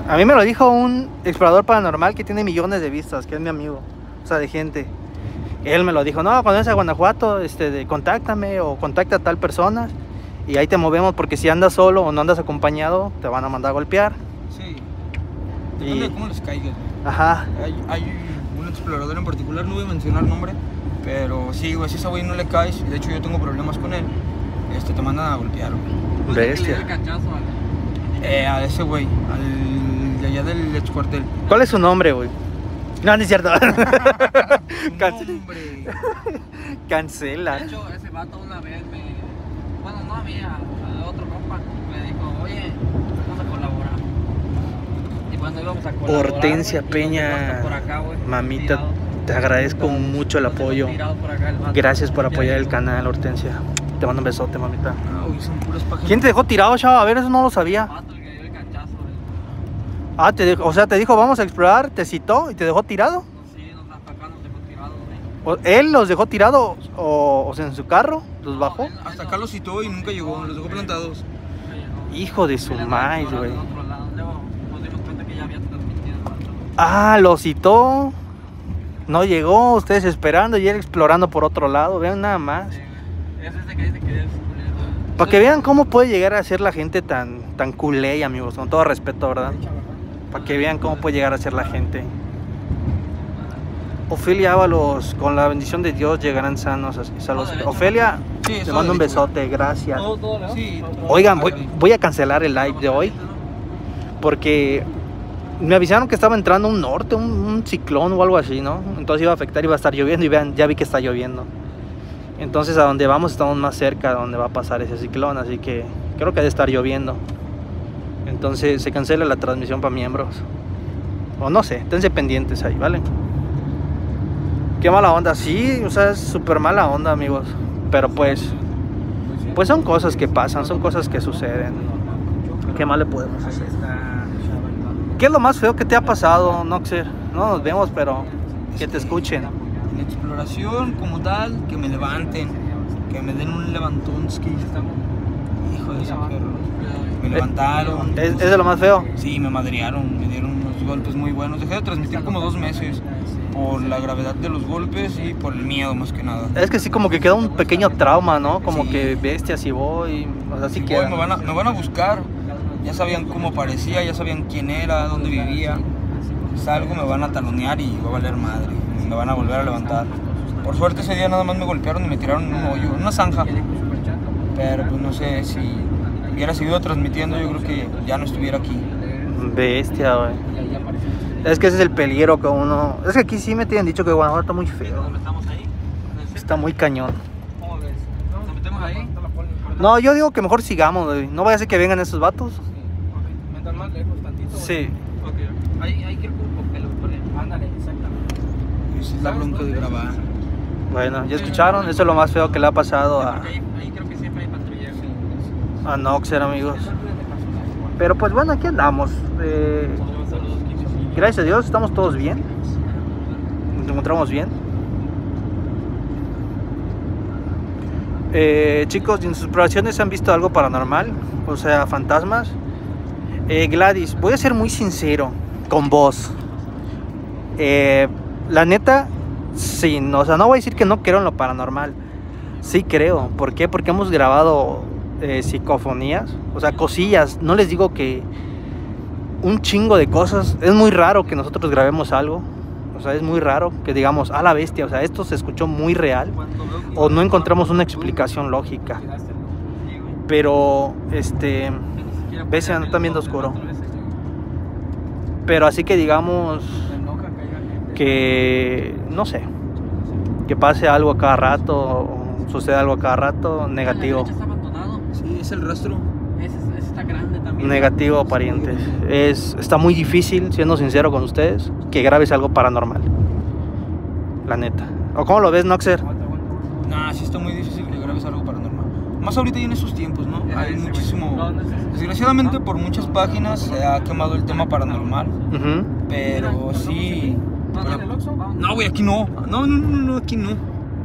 S2: A mí me lo dijo un explorador paranormal que tiene millones de vistas, que es mi amigo, o sea, de gente. Él me lo dijo, no, cuando vayas a Guanajuato, este, de, contáctame o contacta a tal persona y ahí te movemos porque si andas solo o no andas acompañado, te van a mandar a golpear.
S1: Sí.
S2: Y-
S1: Depende de cómo les caigas, güey.
S2: Ajá.
S1: Hay, hay un explorador en particular, no voy a mencionar nombre, pero sí, güey, si a ese güey no le caes, y de hecho yo tengo problemas con él, este, te mandan a golpear, güey.
S3: Pues
S2: Bestia.
S3: el cachazo
S1: Eh, a ese güey, al de allá del ex cuartel.
S2: ¿Cuál es su nombre, güey? No, no es cierto. Cance-
S1: Hombre.
S2: Cancela.
S3: De hecho, ese vato una vez me. Bueno, no a mí, a- al otro compa. Me dijo, oye, vamos a colaborar. Y cuando íbamos a colaborar.
S2: Hortensia Peña,
S3: dejó hasta por acá, güey,
S2: Mamita, te agradezco mucho el apoyo. Gracias por
S3: Ya
S2: apoyar el canal, Hortensia. Te mando un besote, mamita.
S1: Ah.
S2: ¿Quién te dejó tirado, chava? A ver, eso no lo sabía. Ah, te dijo- o sea, te dijo, vamos a explorar, te citó y te dejó tirado.
S3: Sí, nos hasta acá nos dejó tirado,
S2: ¿Él los dejó tirados o, o sea, en su carro? ¿Los bajó?
S1: Hasta acá los citó y nunca llegó, los dejó plantados.
S3: nunca llegó.
S2: Hijo de su maíz, güey.
S3: Que ya había transmitido el vato.
S2: Ah, lo citó. No llegó, ustedes esperando y él explorando por otro lado. Vean nada más.
S3: Sí, güey. Es ese que dice que es culero.
S2: Para que vean cómo puede llegar a ser la gente tan, tan culé, amigos. Con todo respeto, ¿verdad? Para que vean cómo puede llegar a ser la gente. Ofelia Ábalos, con la bendición de Dios llegarán sanos y salvos. Ofelia,
S1: Sí,
S2: te mando un besote, gracias. Oigan, voy a cancelar el live de hoy porque me avisaron que estaba entrando un norte, un, un ciclón o algo así, ¿no? Entonces iba a afectar, iba a estar lloviendo y vean, ya vi que está lloviendo. Entonces a donde vamos estamos más cerca de donde va a pasar ese ciclón, así que creo que debe estar lloviendo. Entonces se cancela la transmisión para miembros. O no sé, esténse pendientes ahí, ¿vale? Qué mala onda, sí, o sea, es súper mala onda, amigos. Pero pues, Pues son cosas que pasan, son cosas que suceden. ¿Qué más le podemos hacer? ¿Qué es lo más feo que te ha pasado, Noxer? No nos vemos, pero que te escuchen.
S1: En exploración como tal, que me levanten, que me den un levantonski. Hijo de esa perra. Me levantaron.
S2: ¿Es, es de lo más feo?
S1: Sí, me madrearon, me dieron unos golpes muy buenos. Dejé de transmitir como dos meses por la gravedad de los golpes y por el miedo más que nada.
S2: Es que sí, como que queda un pequeño trauma, ¿no? Como
S1: Sí.
S2: que bestia, si voy. O sea, sí
S1: Si
S2: queda.
S1: voy, me, van a, me van a buscar. Ya sabían cómo parecía, ya sabían quién era, dónde vivía. Salgo, me van a talonear y va a valer madre. Me van a volver a levantar. Por suerte ese día nada más me golpearon y me tiraron en un hoyo, en una zanja. Pero pues no sé si hubiera seguido transmitiendo, yo creo que ya no estuviera aquí.
S2: Bestia, güey. Es que ese es el peligro que uno. Es que aquí sí me tienen dicho que Guanajuato está muy feo. Está muy cañón.
S3: ¿Cómo ves? ¿Nos metemos ahí?
S2: No, yo digo que mejor sigamos, güey. No vaya a ser que vengan esos vatos.
S4: Mientras más lejos tantito.
S2: Sí.
S3: Ok. Ahí, ahí quiero un papel, por ahí.
S4: Ándale, exactamente.
S1: Esa es la bronca de grabar.
S2: Bueno, ya escucharon. Eso es lo más feo que le ha pasado a,
S3: ahí, ahí creo que siempre hay patrullaje.
S2: a Noxer, amigos. Pero pues bueno, aquí andamos. Eh, gracias a Dios, estamos todos bien. Nos encontramos bien. Eh, chicos, en sus exploraciones han visto algo paranormal, o sea, fantasmas. Eh, Gladys, voy a ser muy sincero con vos. Eh, la neta, sí, no, o sea, no voy a decir que no creo en lo paranormal. Sí creo. ¿Por qué? Porque hemos grabado eh, psicofonías, o sea, cosillas. No les digo que un chingo de cosas. Es muy raro que nosotros grabemos algo. O sea, es muy raro que digamos, a la bestia, o sea, esto se escuchó muy real. O no encontramos una explicación lógica. Pero, este, Ves, se anda viendo oscuro. pero así que digamos que, no sé, que pase algo a cada rato, suceda algo a cada rato, negativo.
S3: está abandonado.
S1: Sí, es el rastro.
S3: Está grande también.
S2: Negativo, parientes. Es, está muy difícil, siendo sincero con ustedes, que grabes algo paranormal. La neta. ¿O cómo lo ves, Noxer?
S1: Nah, sí está muy difícil que grabes algo paranormal. Más ahorita y en esos tiempos, ¿no? Hay muchísimo... Desgraciadamente por muchas páginas se ha quemado el tema paranormal,
S2: Ujú.
S1: pero sí...
S3: ¿Dónde es el Oxxo?
S1: No, güey, aquí no. No, no, no, no, aquí no.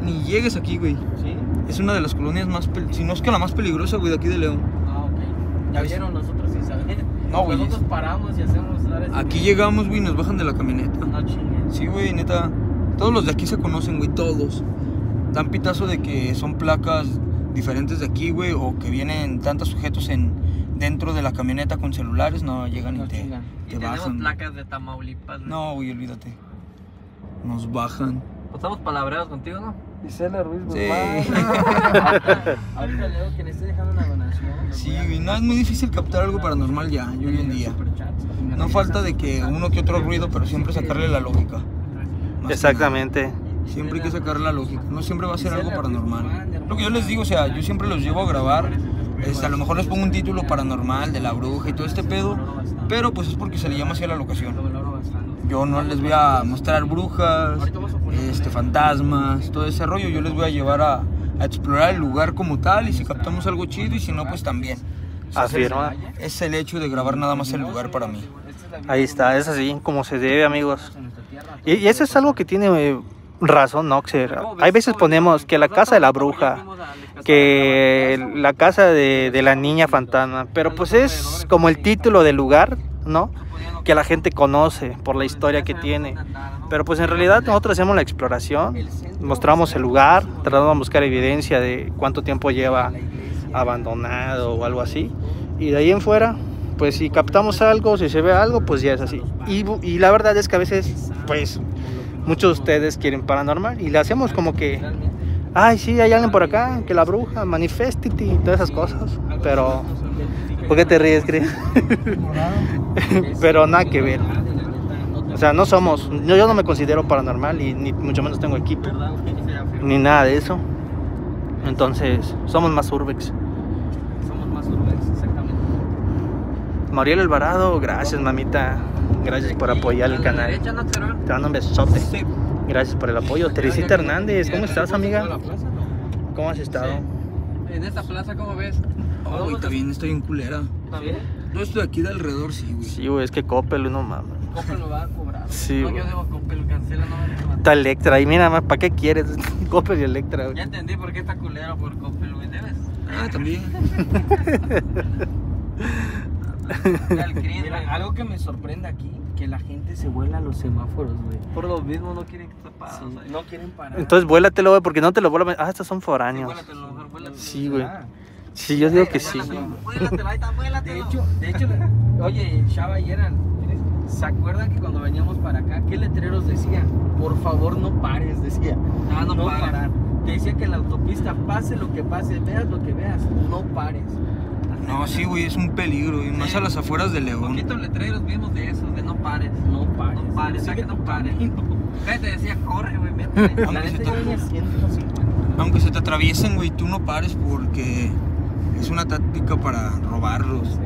S1: Ni llegues aquí, güey.
S4: Sí.
S1: Es una de las colonias más, pel- si no es que la más peligrosa, güey, de aquí de León.
S4: Ah, ok. Ya vieron nosotros sin saber.
S1: No, güey.
S4: Nosotros paramos y hacemos.
S1: Aquí llegamos, güey, nos bajan de la camioneta.
S4: No chingues.
S1: Sí, güey, neta. Todos los de aquí se conocen, güey, todos. Dan pitazo de que son placas diferentes de aquí, güey, o que vienen tantos sujetos en dentro de la camioneta con celulares, no llegan y
S4: No
S1: te.
S3: Y
S1: te
S3: tenemos
S1: bajan.
S3: placas de Tamaulipas. güey.
S1: No, güey, olvídate. Nos bajan.
S3: Pues estamos palabreados contigo, ¿no?
S4: Gisela Ruiz
S1: Sí.
S4: Ahorita leo que le esté dejando una donación.
S1: Sí, güey, no, es muy difícil captar algo paranormal ya, hoy en día. No falta de que uno que otro ruido, pero siempre sacarle la lógica. Más
S2: Exactamente.
S1: Siempre hay que sacarle la lógica. No siempre va a ser algo paranormal. Lo que yo les digo, o sea, yo siempre los llevo a grabar. este, a lo mejor les pongo un título paranormal de la bruja y todo este pedo. Pero pues es porque se le llama así a la locación. Yo no les voy a mostrar brujas, este, fantasmas, todo ese rollo. Yo les voy a llevar a, a explorar el lugar como tal y si captamos algo chido y si no, pues también. O sea,
S2: Afirma.
S1: Es, el hecho de grabar nada más el lugar para mí.
S2: Ahí está, es así como se debe, amigos. Y, y eso es algo que tiene eh, razón Noxer. Hay veces ponemos que la casa de la bruja, que la casa de, de la niña fantasma, pero pues es como el título del lugar, ¿no? Que la gente conoce por la historia que tiene. Pero pues en realidad nosotros hacemos la exploración, mostramos el lugar, tratamos de buscar evidencia de cuánto tiempo lleva abandonado o algo así. Y de ahí en fuera, pues si captamos algo, si se ve algo, pues ya es así. Y la verdad es que a veces, pues muchos de ustedes quieren paranormal y le hacemos como que, ay, sí, hay alguien por acá, que la bruja, manifestity y todas esas cosas. Pero, ¿por qué te ríes, Chris? Pero nada que ver. O sea, no somos, yo, yo no me considero paranormal y ni mucho menos tengo equipo, ni nada de eso. Entonces, somos más urbex.
S4: Somos más exactamente.
S2: Mariel Alvarado, gracias mamita. Gracias por apoyar el canal.
S3: No?
S2: Te mando un besote. Gracias por el apoyo. Teresita Hernández, ¿cómo estás, amiga? ¿Cómo has estado?
S3: en esta plaza, ¿cómo ves?
S1: Oh, está bien, estoy en culera.
S3: ¿Está bien?
S1: Todo esto de aquí de alrededor, sí, güey.
S2: Sí, güey, es que Coppel, no mames.
S4: Coppel lo va a cobrar.
S2: Sí,
S3: No,
S2: güey.
S3: yo debo con pelo cancela, no me.
S2: Está Electra. Y mira, más, ¿para qué quieres? Coppel y Electra, güey.
S3: Ya entendí por qué está culero por Coppel, güey. Debes.
S1: Ah, también.
S3: Al
S4: Mira, algo que me sorprende aquí, que la gente se vuela a los semáforos, güey.
S3: Por lo mismo no quieren que te pases.
S4: Sí, no quieren parar.
S2: Entonces vuélatelo, güey, porque no te lo vuelven. Ah, estos son foráneos.
S3: Vuélatelo, mejor vuélatelo.
S2: Sí, güey. Sí, yo digo que sí.
S3: Vuélatelo, Vuélatelo, ahí está,
S4: De hecho, de hecho, oye, Chava y Eran, ¿se acuerdan que cuando veníamos para acá, qué letreros decía? Por favor, no pares, decía.
S3: Ah, no pares.
S4: parar. Te decía que en la autopista, pase lo que pase, veas lo que veas, no pares.
S1: No, sí, güey, es un peligro. Y más a las afueras de León.
S3: Poquitos letreros vimos de esos, de no pares.
S4: No pares.
S3: No pares, ya que no pares. Cállate, decía, corre, güey, métele.
S4: La
S1: Aunque se te-
S4: yo venía 150.
S1: Aunque se te atraviesen, güey, tú no pares porque es una táctica para robarlos.
S3: Sí.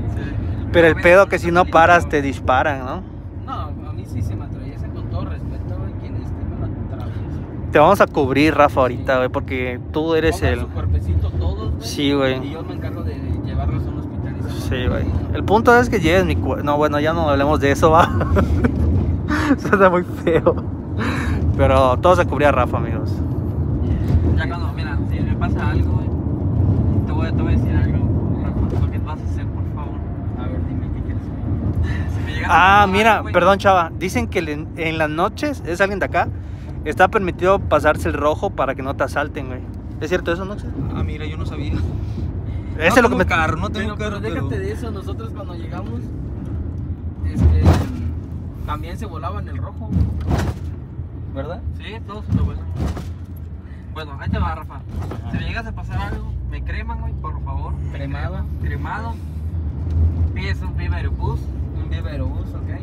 S2: Pero el pedo que si no paras te disparan. No,
S4: a mí sí se me atraviesa con todo respeto, güey, quien esté me la atraviesa.
S2: Te vamos a cubrir, Rafa, ahorita, güey, porque tú eres el.
S4: su cuerpecito todos, güey,
S2: Sí, güey.
S4: Y yo me encargo de llevarlos a un hospital
S2: Sí, güey. El punto es que lleves mi cuerpo. No, bueno, ya no hablemos de eso, va. Suena muy feo. Pero todo se cubría a Rafa, amigos.
S3: Ya cuando, mira, si me pasa algo, güey, te voy, te voy a decir algo, Rafa, lo que vas a hacer, por favor.
S4: A ver, dime qué quieres.
S3: Si me a
S2: Ah, mira, perdón, chava. Dicen que en las noches, es alguien de acá, está permitido pasarse el rojo para que no te asalten, güey. ¿Es cierto eso, no?
S1: Ah, mira, yo no sabía.
S2: Ese es lo que
S1: tengo
S2: me.
S1: carro, no tengo
S4: Pero, pero
S1: carro,
S4: déjate
S1: pero...
S4: de eso, nosotros cuando llegamos, este, también se volaba en el rojo. ¿Verdad?
S3: Sí, todos se lo vuelan. Bueno, ahí te va, Rafa. Si me llegas a pasar algo, me creman, güey, por favor.
S4: Cremado.
S3: Cremado. Pides un Viva Aerobús,
S4: Un Viverobús, ¿ok?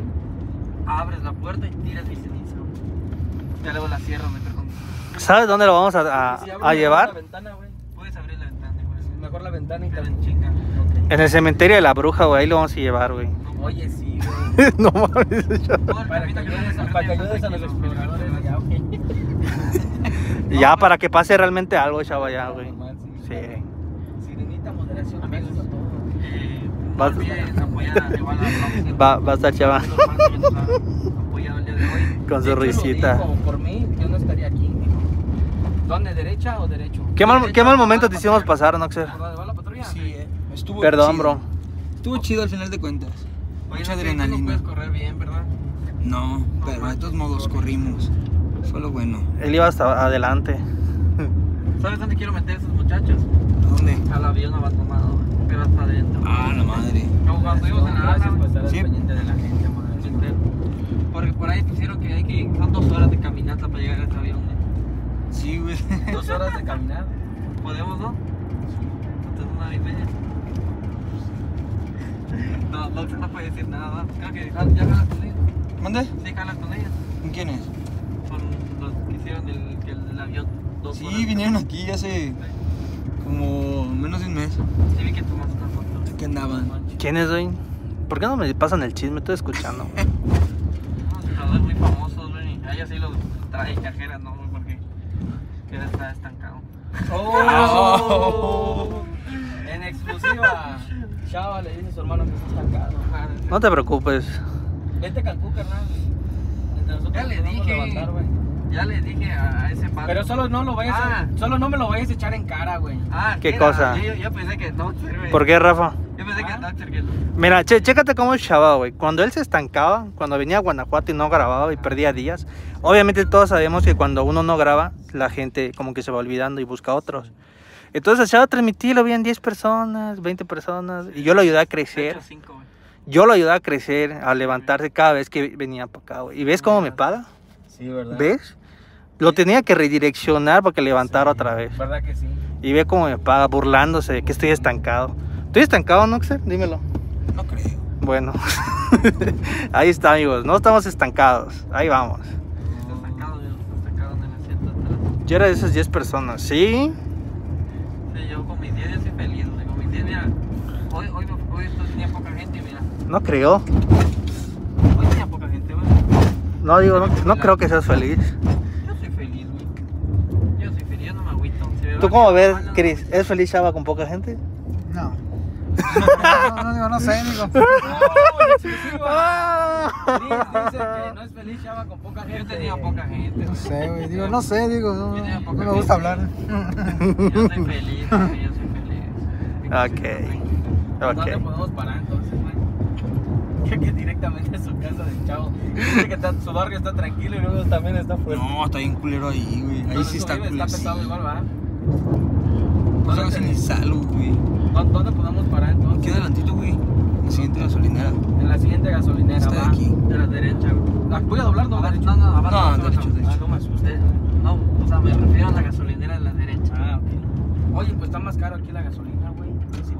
S3: abres la puerta y tiras mi ceniza. Ya luego la cierro, me con...
S2: ¿Sabes dónde lo vamos a, a-
S4: Si
S2: a llevar?
S4: La ventana, güey.
S3: Puedes abrir la ventana, güey.
S4: Mejor la ventana y
S3: Te
S4: también
S3: en chinga.
S4: Ok.
S2: En el cementerio de la bruja, güey. Ahí lo vamos a llevar, güey.
S3: No,
S4: Oye, sí, güey.
S2: no mames,
S4: Para que ayudes a, para que
S3: bien
S4: ayudes a los exploradores ya, güey.
S2: Ya, para que pase realmente algo, chava, ya, güey. Sí.
S4: Sirenita, moderación, amigos a todos.
S3: Eh, no
S2: Vas-
S3: olvides apoyar igual.
S2: Va, va a estar chava.
S3: Hoy.
S2: Con su risita.
S4: dijo, por mí, yo no estaría aquí. ¿Dónde, derecha o derecho?
S2: ¿Qué mal,
S3: De
S2: qué mal momento te hicimos pasar, Noxer?
S4: ¿Por dónde va la patrulla?
S1: Sí, eh. Estuvo
S2: Perdón,
S1: chido.
S2: bro.
S1: Estuvo chido al final de cuentas.
S3: Oye,
S1: Mucha
S3: no tú no
S1: adrenalina.
S3: puedes correr bien, ¿verdad?
S1: No, pero de todos modos corrimos. Fue lo bueno.
S2: Él iba hasta adelante.
S3: ¿Sabes dónde quiero meter a esos muchachos?
S1: ¿A dónde?
S3: Al avión abandonado, pero hasta adentro.
S1: Ah, la madre.
S3: Como cuando estuvimos en la
S4: al
S1: Sí.
S4: pendiente de la gente, madre.
S3: Porque por ahí pusieron que hay que son dos horas de caminata para llegar a este avión. güey.
S1: Sí, güey.
S4: Dos horas de caminar.
S3: ¿Podemos, no? Entonces una hora y media. No, no, no puede decir nada. Creo que ja- ya jalas con ellos.
S1: ¿Mande?
S3: Sí, jalas con ellos.
S1: ¿Con quiénes?
S3: Son los que hicieron el, que el avión. Dos
S1: Sí,
S3: horas.
S1: vinieron aquí hace como menos de un mes.
S3: Sí, vi que tomaste una foto.
S1: Que andaban.
S2: ¿Quién es, güey? ¿Por qué no me pasan el chisme? Estoy escuchando.
S3: muy famosos, güey. A ellos sí los trae cajeras, ¿no? güey? Porque queda está estancado.
S4: ¡Oh! En exclusiva. Chava le dice a su hermano que está estancado.
S2: No te preocupes.
S4: Vete a Cancún, carnal. Entre nosotros
S3: Ya le dije.
S4: levantar, güey.
S3: Ya le dije a, ese padre.
S4: Pero solo no lo vayas
S3: Ah.
S4: a, solo no me lo vayas a echar en cara, güey.
S3: Ah,
S2: ¿Qué
S3: era,
S2: cosa?
S3: Yo, yo pensé que no, güey.
S2: ¿Por qué, Rafa?
S3: Yo pensé que
S4: Ah.
S3: Que
S2: Mira, che, chécate cómo es Chava, güey. Cuando él se estancaba, cuando venía a Guanajuato y no grababa y perdía días, obviamente todos sabemos que cuando uno no graba, la gente como que se va olvidando y busca otros. Entonces Chava transmití, lo veían 10 personas, 20 personas, y yo lo ayudé a crecer. Yo lo ayudé a crecer, a levantarse cada vez que venía para acá, güey. ¿Y ves cómo me paga?
S4: Sí, ¿verdad?
S2: ¿Ves? Lo tenía que redireccionar para que levantara otra vez.
S4: ¿Verdad que sí?
S2: Y ve cómo me paga, burlándose de que estoy estancado. ¿Estoy estancado, Noxer? Dímelo.
S1: No creo.
S2: Bueno, ahí está, amigos. No estamos estancados. Ahí vamos.
S3: Estancado, yo está estancado en el asiento atrás.
S2: Yo era de esas 10 personas. ¿Sí?
S3: Sí, yo con mis 10 yo soy feliz. Con mis 10, mira. Hoy, hoy, hoy tenía poca gente, mira.
S2: No creo.
S3: Hoy tenía poca gente, güey.
S2: No digo, no, no creo que seas feliz.
S3: Yo soy feliz, güey. Yo soy feliz, yo no me agüito. Si veo
S2: ¿Tú cómo ves, Chris? ¿Es feliz Chava con poca gente?
S5: No. No, no, digo, no sé, digo.
S3: No, dice que no es feliz Chava con poca gente. Yo tenía poca gente.
S5: No sé, güey. Digo, no sé, digo, no, no
S3: poca
S5: me gusta
S3: gente.
S5: hablar.
S3: Yo soy feliz, güey, yo soy feliz.
S2: Ok.
S3: ¿Dónde
S2: Ok.
S3: podemos parar entonces, güey? Que, directamente a su casa del chavo. Dice que está- su barrio está tranquilo y luego también está fuerte.
S1: No, está bien culero ahí, güey. Ahí sí está culero.
S3: Está pesado igual, ¿verdad?
S1: Pues
S3: ¿Dónde,
S1: casi ni salgo, güey.
S3: ¿Dónde podemos parar entonces?
S1: Aquí adelantito, güey. En la siguiente gasolinera.
S3: En la siguiente gasolinera,
S1: Está de
S3: va.
S1: aquí.
S3: De la derecha, güey. Ah, Voy a doblar, no,
S4: A ver,
S3: derecho.
S4: no, no, a
S1: No,
S4: no, no,
S1: derecho,
S4: no,
S1: derecho.
S4: ah, no me asusté. No, o sea, me refiero a la gasolinera de la derecha.
S3: Ah, ok. Oye, pues está más caro aquí la gasolina, güey.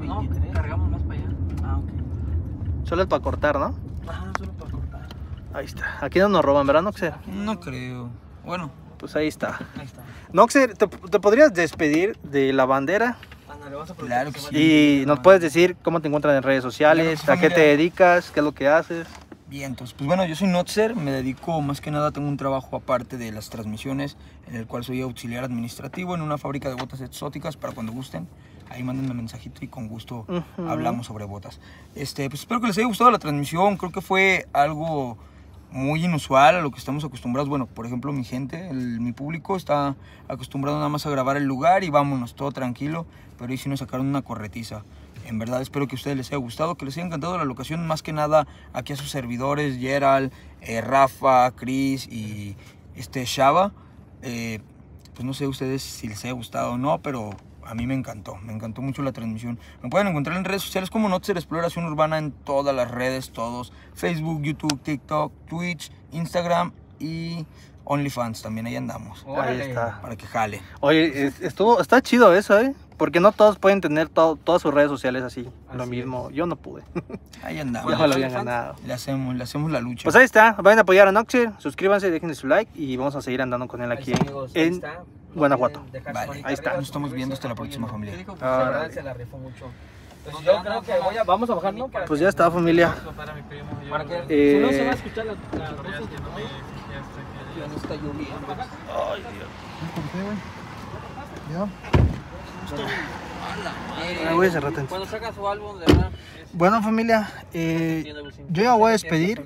S4: No,
S3: 23.
S4: cargamos más para allá.
S3: Ah, ok.
S2: Solo es para cortar, ¿no?
S3: Ajá, solo para cortar.
S2: Ahí está. Aquí no nos roban, ¿verdad, Noxer?
S1: No creo. Bueno,
S2: Pues ahí está.
S3: Ahí está.
S2: Noxer, ¿te, te podrías despedir de la bandera?
S3: Ándale, vamos a
S1: Claro que
S3: aprovechar
S1: sí.
S2: Y nos puedes decir cómo te encuentran en redes sociales,
S1: Claro,
S2: a qué te dedicas, qué es lo que haces.
S1: vientos. Pues bueno, yo soy Notzer, me dedico más que nada, tengo un trabajo aparte de las transmisiones, en el cual soy auxiliar administrativo en una fábrica de botas exóticas para cuando gusten. Ahí mándenme mensajito y con gusto hablamos sobre botas. Este, pues espero que les haya gustado la transmisión, creo que fue algo muy inusual a lo que estamos acostumbrados. Bueno, por ejemplo, mi gente, el- mi público está acostumbrado nada más a grabar el lugar y vámonos, todo tranquilo, pero ahí sí nos sacaron una corretiza. En verdad espero que a ustedes les haya gustado, que les haya encantado la locación, más que nada aquí a sus servidores, Gerald, eh, Rafa, Chris y este Shava. Eh, pues no sé ustedes si les haya gustado o no, pero a mí me encantó, me encantó mucho la transmisión. Me pueden encontrar en redes sociales como Notzer Exploración Urbana en todas las redes, todos. Facebook, YouTube, TikTok, Twitch, Instagram y OnlyFans, también ahí andamos.
S2: Ahí está.
S1: Para que jale.
S2: Oye, es- estuvo, está chido eso, ¿eh? Porque no todos pueden tener to- todas sus redes sociales así. lo mismo. Yo no pude.
S1: Ahí
S2: Ya
S1: andamos.
S2: me lo habían ganado.
S1: Le hacemos, le hacemos la lucha.
S2: Pues ahí está. Vayan a apoyar a Noxer. Suscríbanse, déjenle su like y vamos a seguir andando con él aquí
S3: amigos,
S2: en
S3: está.
S2: Guanajuato.
S1: Vale,
S2: ahí está.
S1: Nos estamos viendo hasta la próxima, familia.
S3: ¿Qué dijo?
S2: Ah,
S3: La verdad
S2: órale.
S3: se la rifó mucho.
S4: Pues
S3: yo
S4: ya
S3: creo
S4: no,
S3: que
S4: no,
S3: voy a, vamos a bajar, ¿no? Para
S2: Pues ya está, familia.
S4: Para mi primo, yo
S3: Para que,
S4: creo.
S2: Eh,
S3: si no se va a escuchar la, la rosa,
S4: Ya
S3: ¿no?
S4: está,
S3: Ya no está lloviendo.
S5: ¿Por qué, güey? ¿Ya?
S2: Voy a cerrar tantito.
S4: Cuando saca su álbum, de verdad. es-
S2: Bueno, familia. eh, yo ya voy a despedir.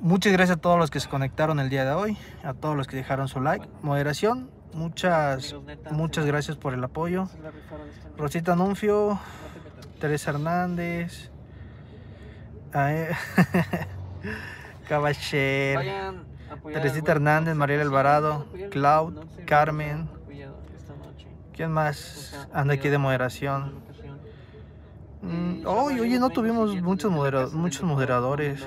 S2: Muchas gracias a todos los que se conectaron el día de hoy, a todos los que dejaron su like, moderación. Muchas, muchas gracias por el apoyo. Rosita Nunfio. Teresa Hernández,
S4: apoyar al
S2: Teresita Hernández,
S4: sí,
S2: Alvarado, Cloud, Carmen.
S4: nos han apoyado esta noche.
S2: ¿Quién más anda aquí de moderación? Mm,
S4: Y
S2: Oye, no tuvimos muchos, modera- muchos moderadores.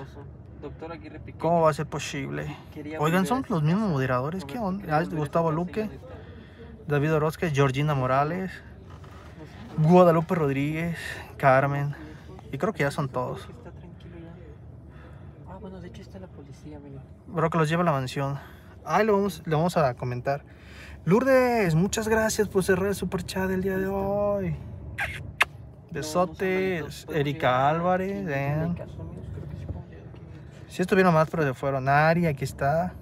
S2: ¿Cómo va a ser posible? Oigan, son los mismos moderadores. ¿Qué onda? Ah, Gustavo Luque. David Orozco, Georgina Morales, Guadalupe Rodríguez, Carmen. Y creo que ya son todos.
S4: Ah, bueno, de hecho está la policía.
S2: Bro, que los lleva a la mansión. Ahí lo vamos, le vamos a comentar. Lourdes, muchas gracias por cerrar el super chat el día de hoy. Besotes. Erika Álvarez. Dan. Sí estuvieron más, pero se fueron. Ari, aquí está.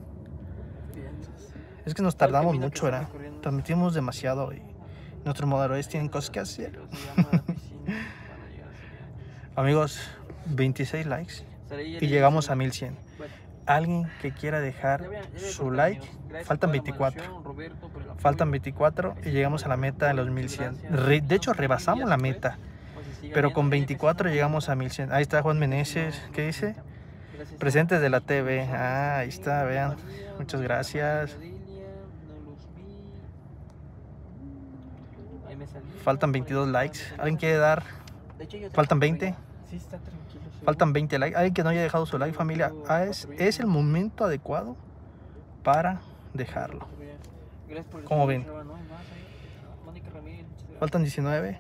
S2: Es que nos tardamos mucho, ¿verdad? Transmitimos demasiado y nuestros moderadores tienen cosas que hacer. Amigos, 26 likes y llegamos a 1100. Alguien que quiera dejar su like, faltan 24. Faltan 24 y llegamos a la meta de los 1100. Re- de hecho, rebasamos la meta, pero con 24 llegamos a 1100. Ahí está Juan Meneses, ¿qué dice? Presentes de la TV. Ah, ahí está, vean. Muchas gracias. Faltan 22 likes. ¿Alguien quiere dar? Faltan 20.
S4: Sí, está tranquilo.
S2: Faltan 20 likes. Alguien que no haya dejado su like, familia. Ah, es, es el momento adecuado para dejarlo. ¿Cómo ven? Faltan 19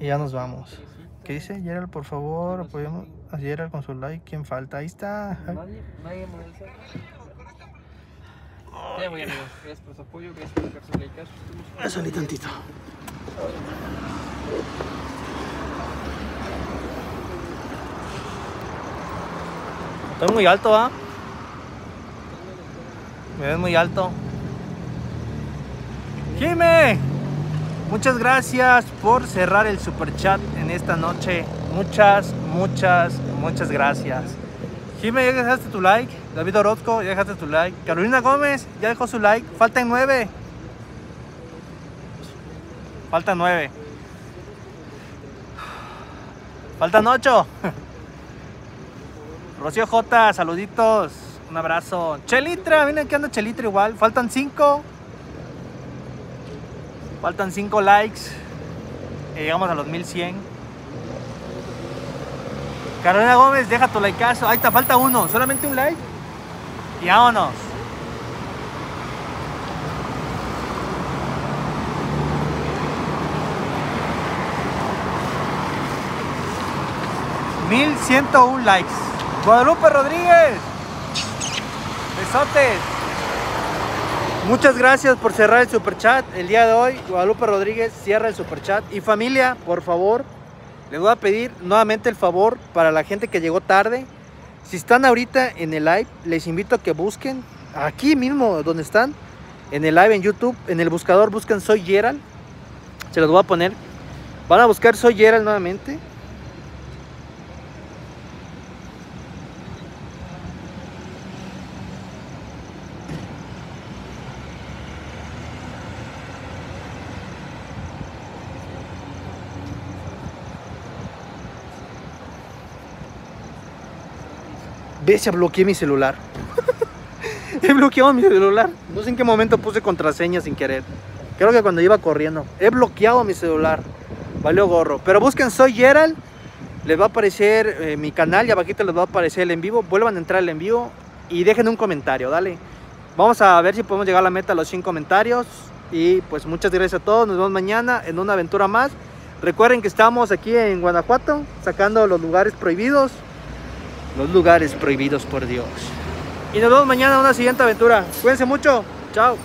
S2: y ya nos vamos. ¿Qué dice? Gerald, por favor, apoyemos a Gerald con su like. ¿Quién falta? Ahí está.
S4: Ya voy amigos, gracias por su apoyo, gracias por dejar su like.
S2: Salí tantito. Estoy muy alto, ¿ah? Me ves muy alto. ¡Jime! Muchas gracias por cerrar el super chat en esta noche. Muchas, muchas, muchas gracias. Jimmy, ya dejaste tu like. David Orozco, ya dejaste tu like. Carolina Gómez, ya dejó su like. Faltan nueve. Faltan nueve. Faltan ocho. Rocío J, saluditos. Un abrazo. Chelitra, miren que anda Chelitra igual. Faltan cinco. Faltan 5 likes. Y llegamos a los 1100. Carolina Gómez, deja tu likeazo. Ahí está, falta uno. Solamente un like. Y vámonos. Mil ciento un likes. Guadalupe Rodríguez. Besotes. Muchas gracias por cerrar el super chat el día de hoy. Guadalupe Rodríguez cierra el super chat. Y familia, por favor, les voy a pedir nuevamente el favor para la gente que llegó tarde. Si están ahorita en el live, les invito a que busquen aquí mismo donde están, en el live en YouTube, en el buscador buscan Soy Gerald. Se los voy a poner. Van a buscar Soy Gerald nuevamente. Se bloqueé mi celular. He bloqueado mi celular. No sé en qué momento puse contraseña sin querer. Creo que cuando iba corriendo. He bloqueado mi celular. Valió gorro. Pero busquen Soy Gerald. Les va a aparecer eh, mi canal y abajito les va a aparecer el en vivo. Vuelvan a entrar al en vivo y dejen un comentario, dale. Vamos a ver si podemos llegar a la meta a los 100 comentarios. Y pues muchas gracias a todos. Nos vemos mañana en una aventura más. Recuerden que estamos aquí en Guanajuato sacando los lugares prohibidos. Los lugares prohibidos por Dios. Y nos vemos mañana en una siguiente aventura. Cuídense mucho. Chao.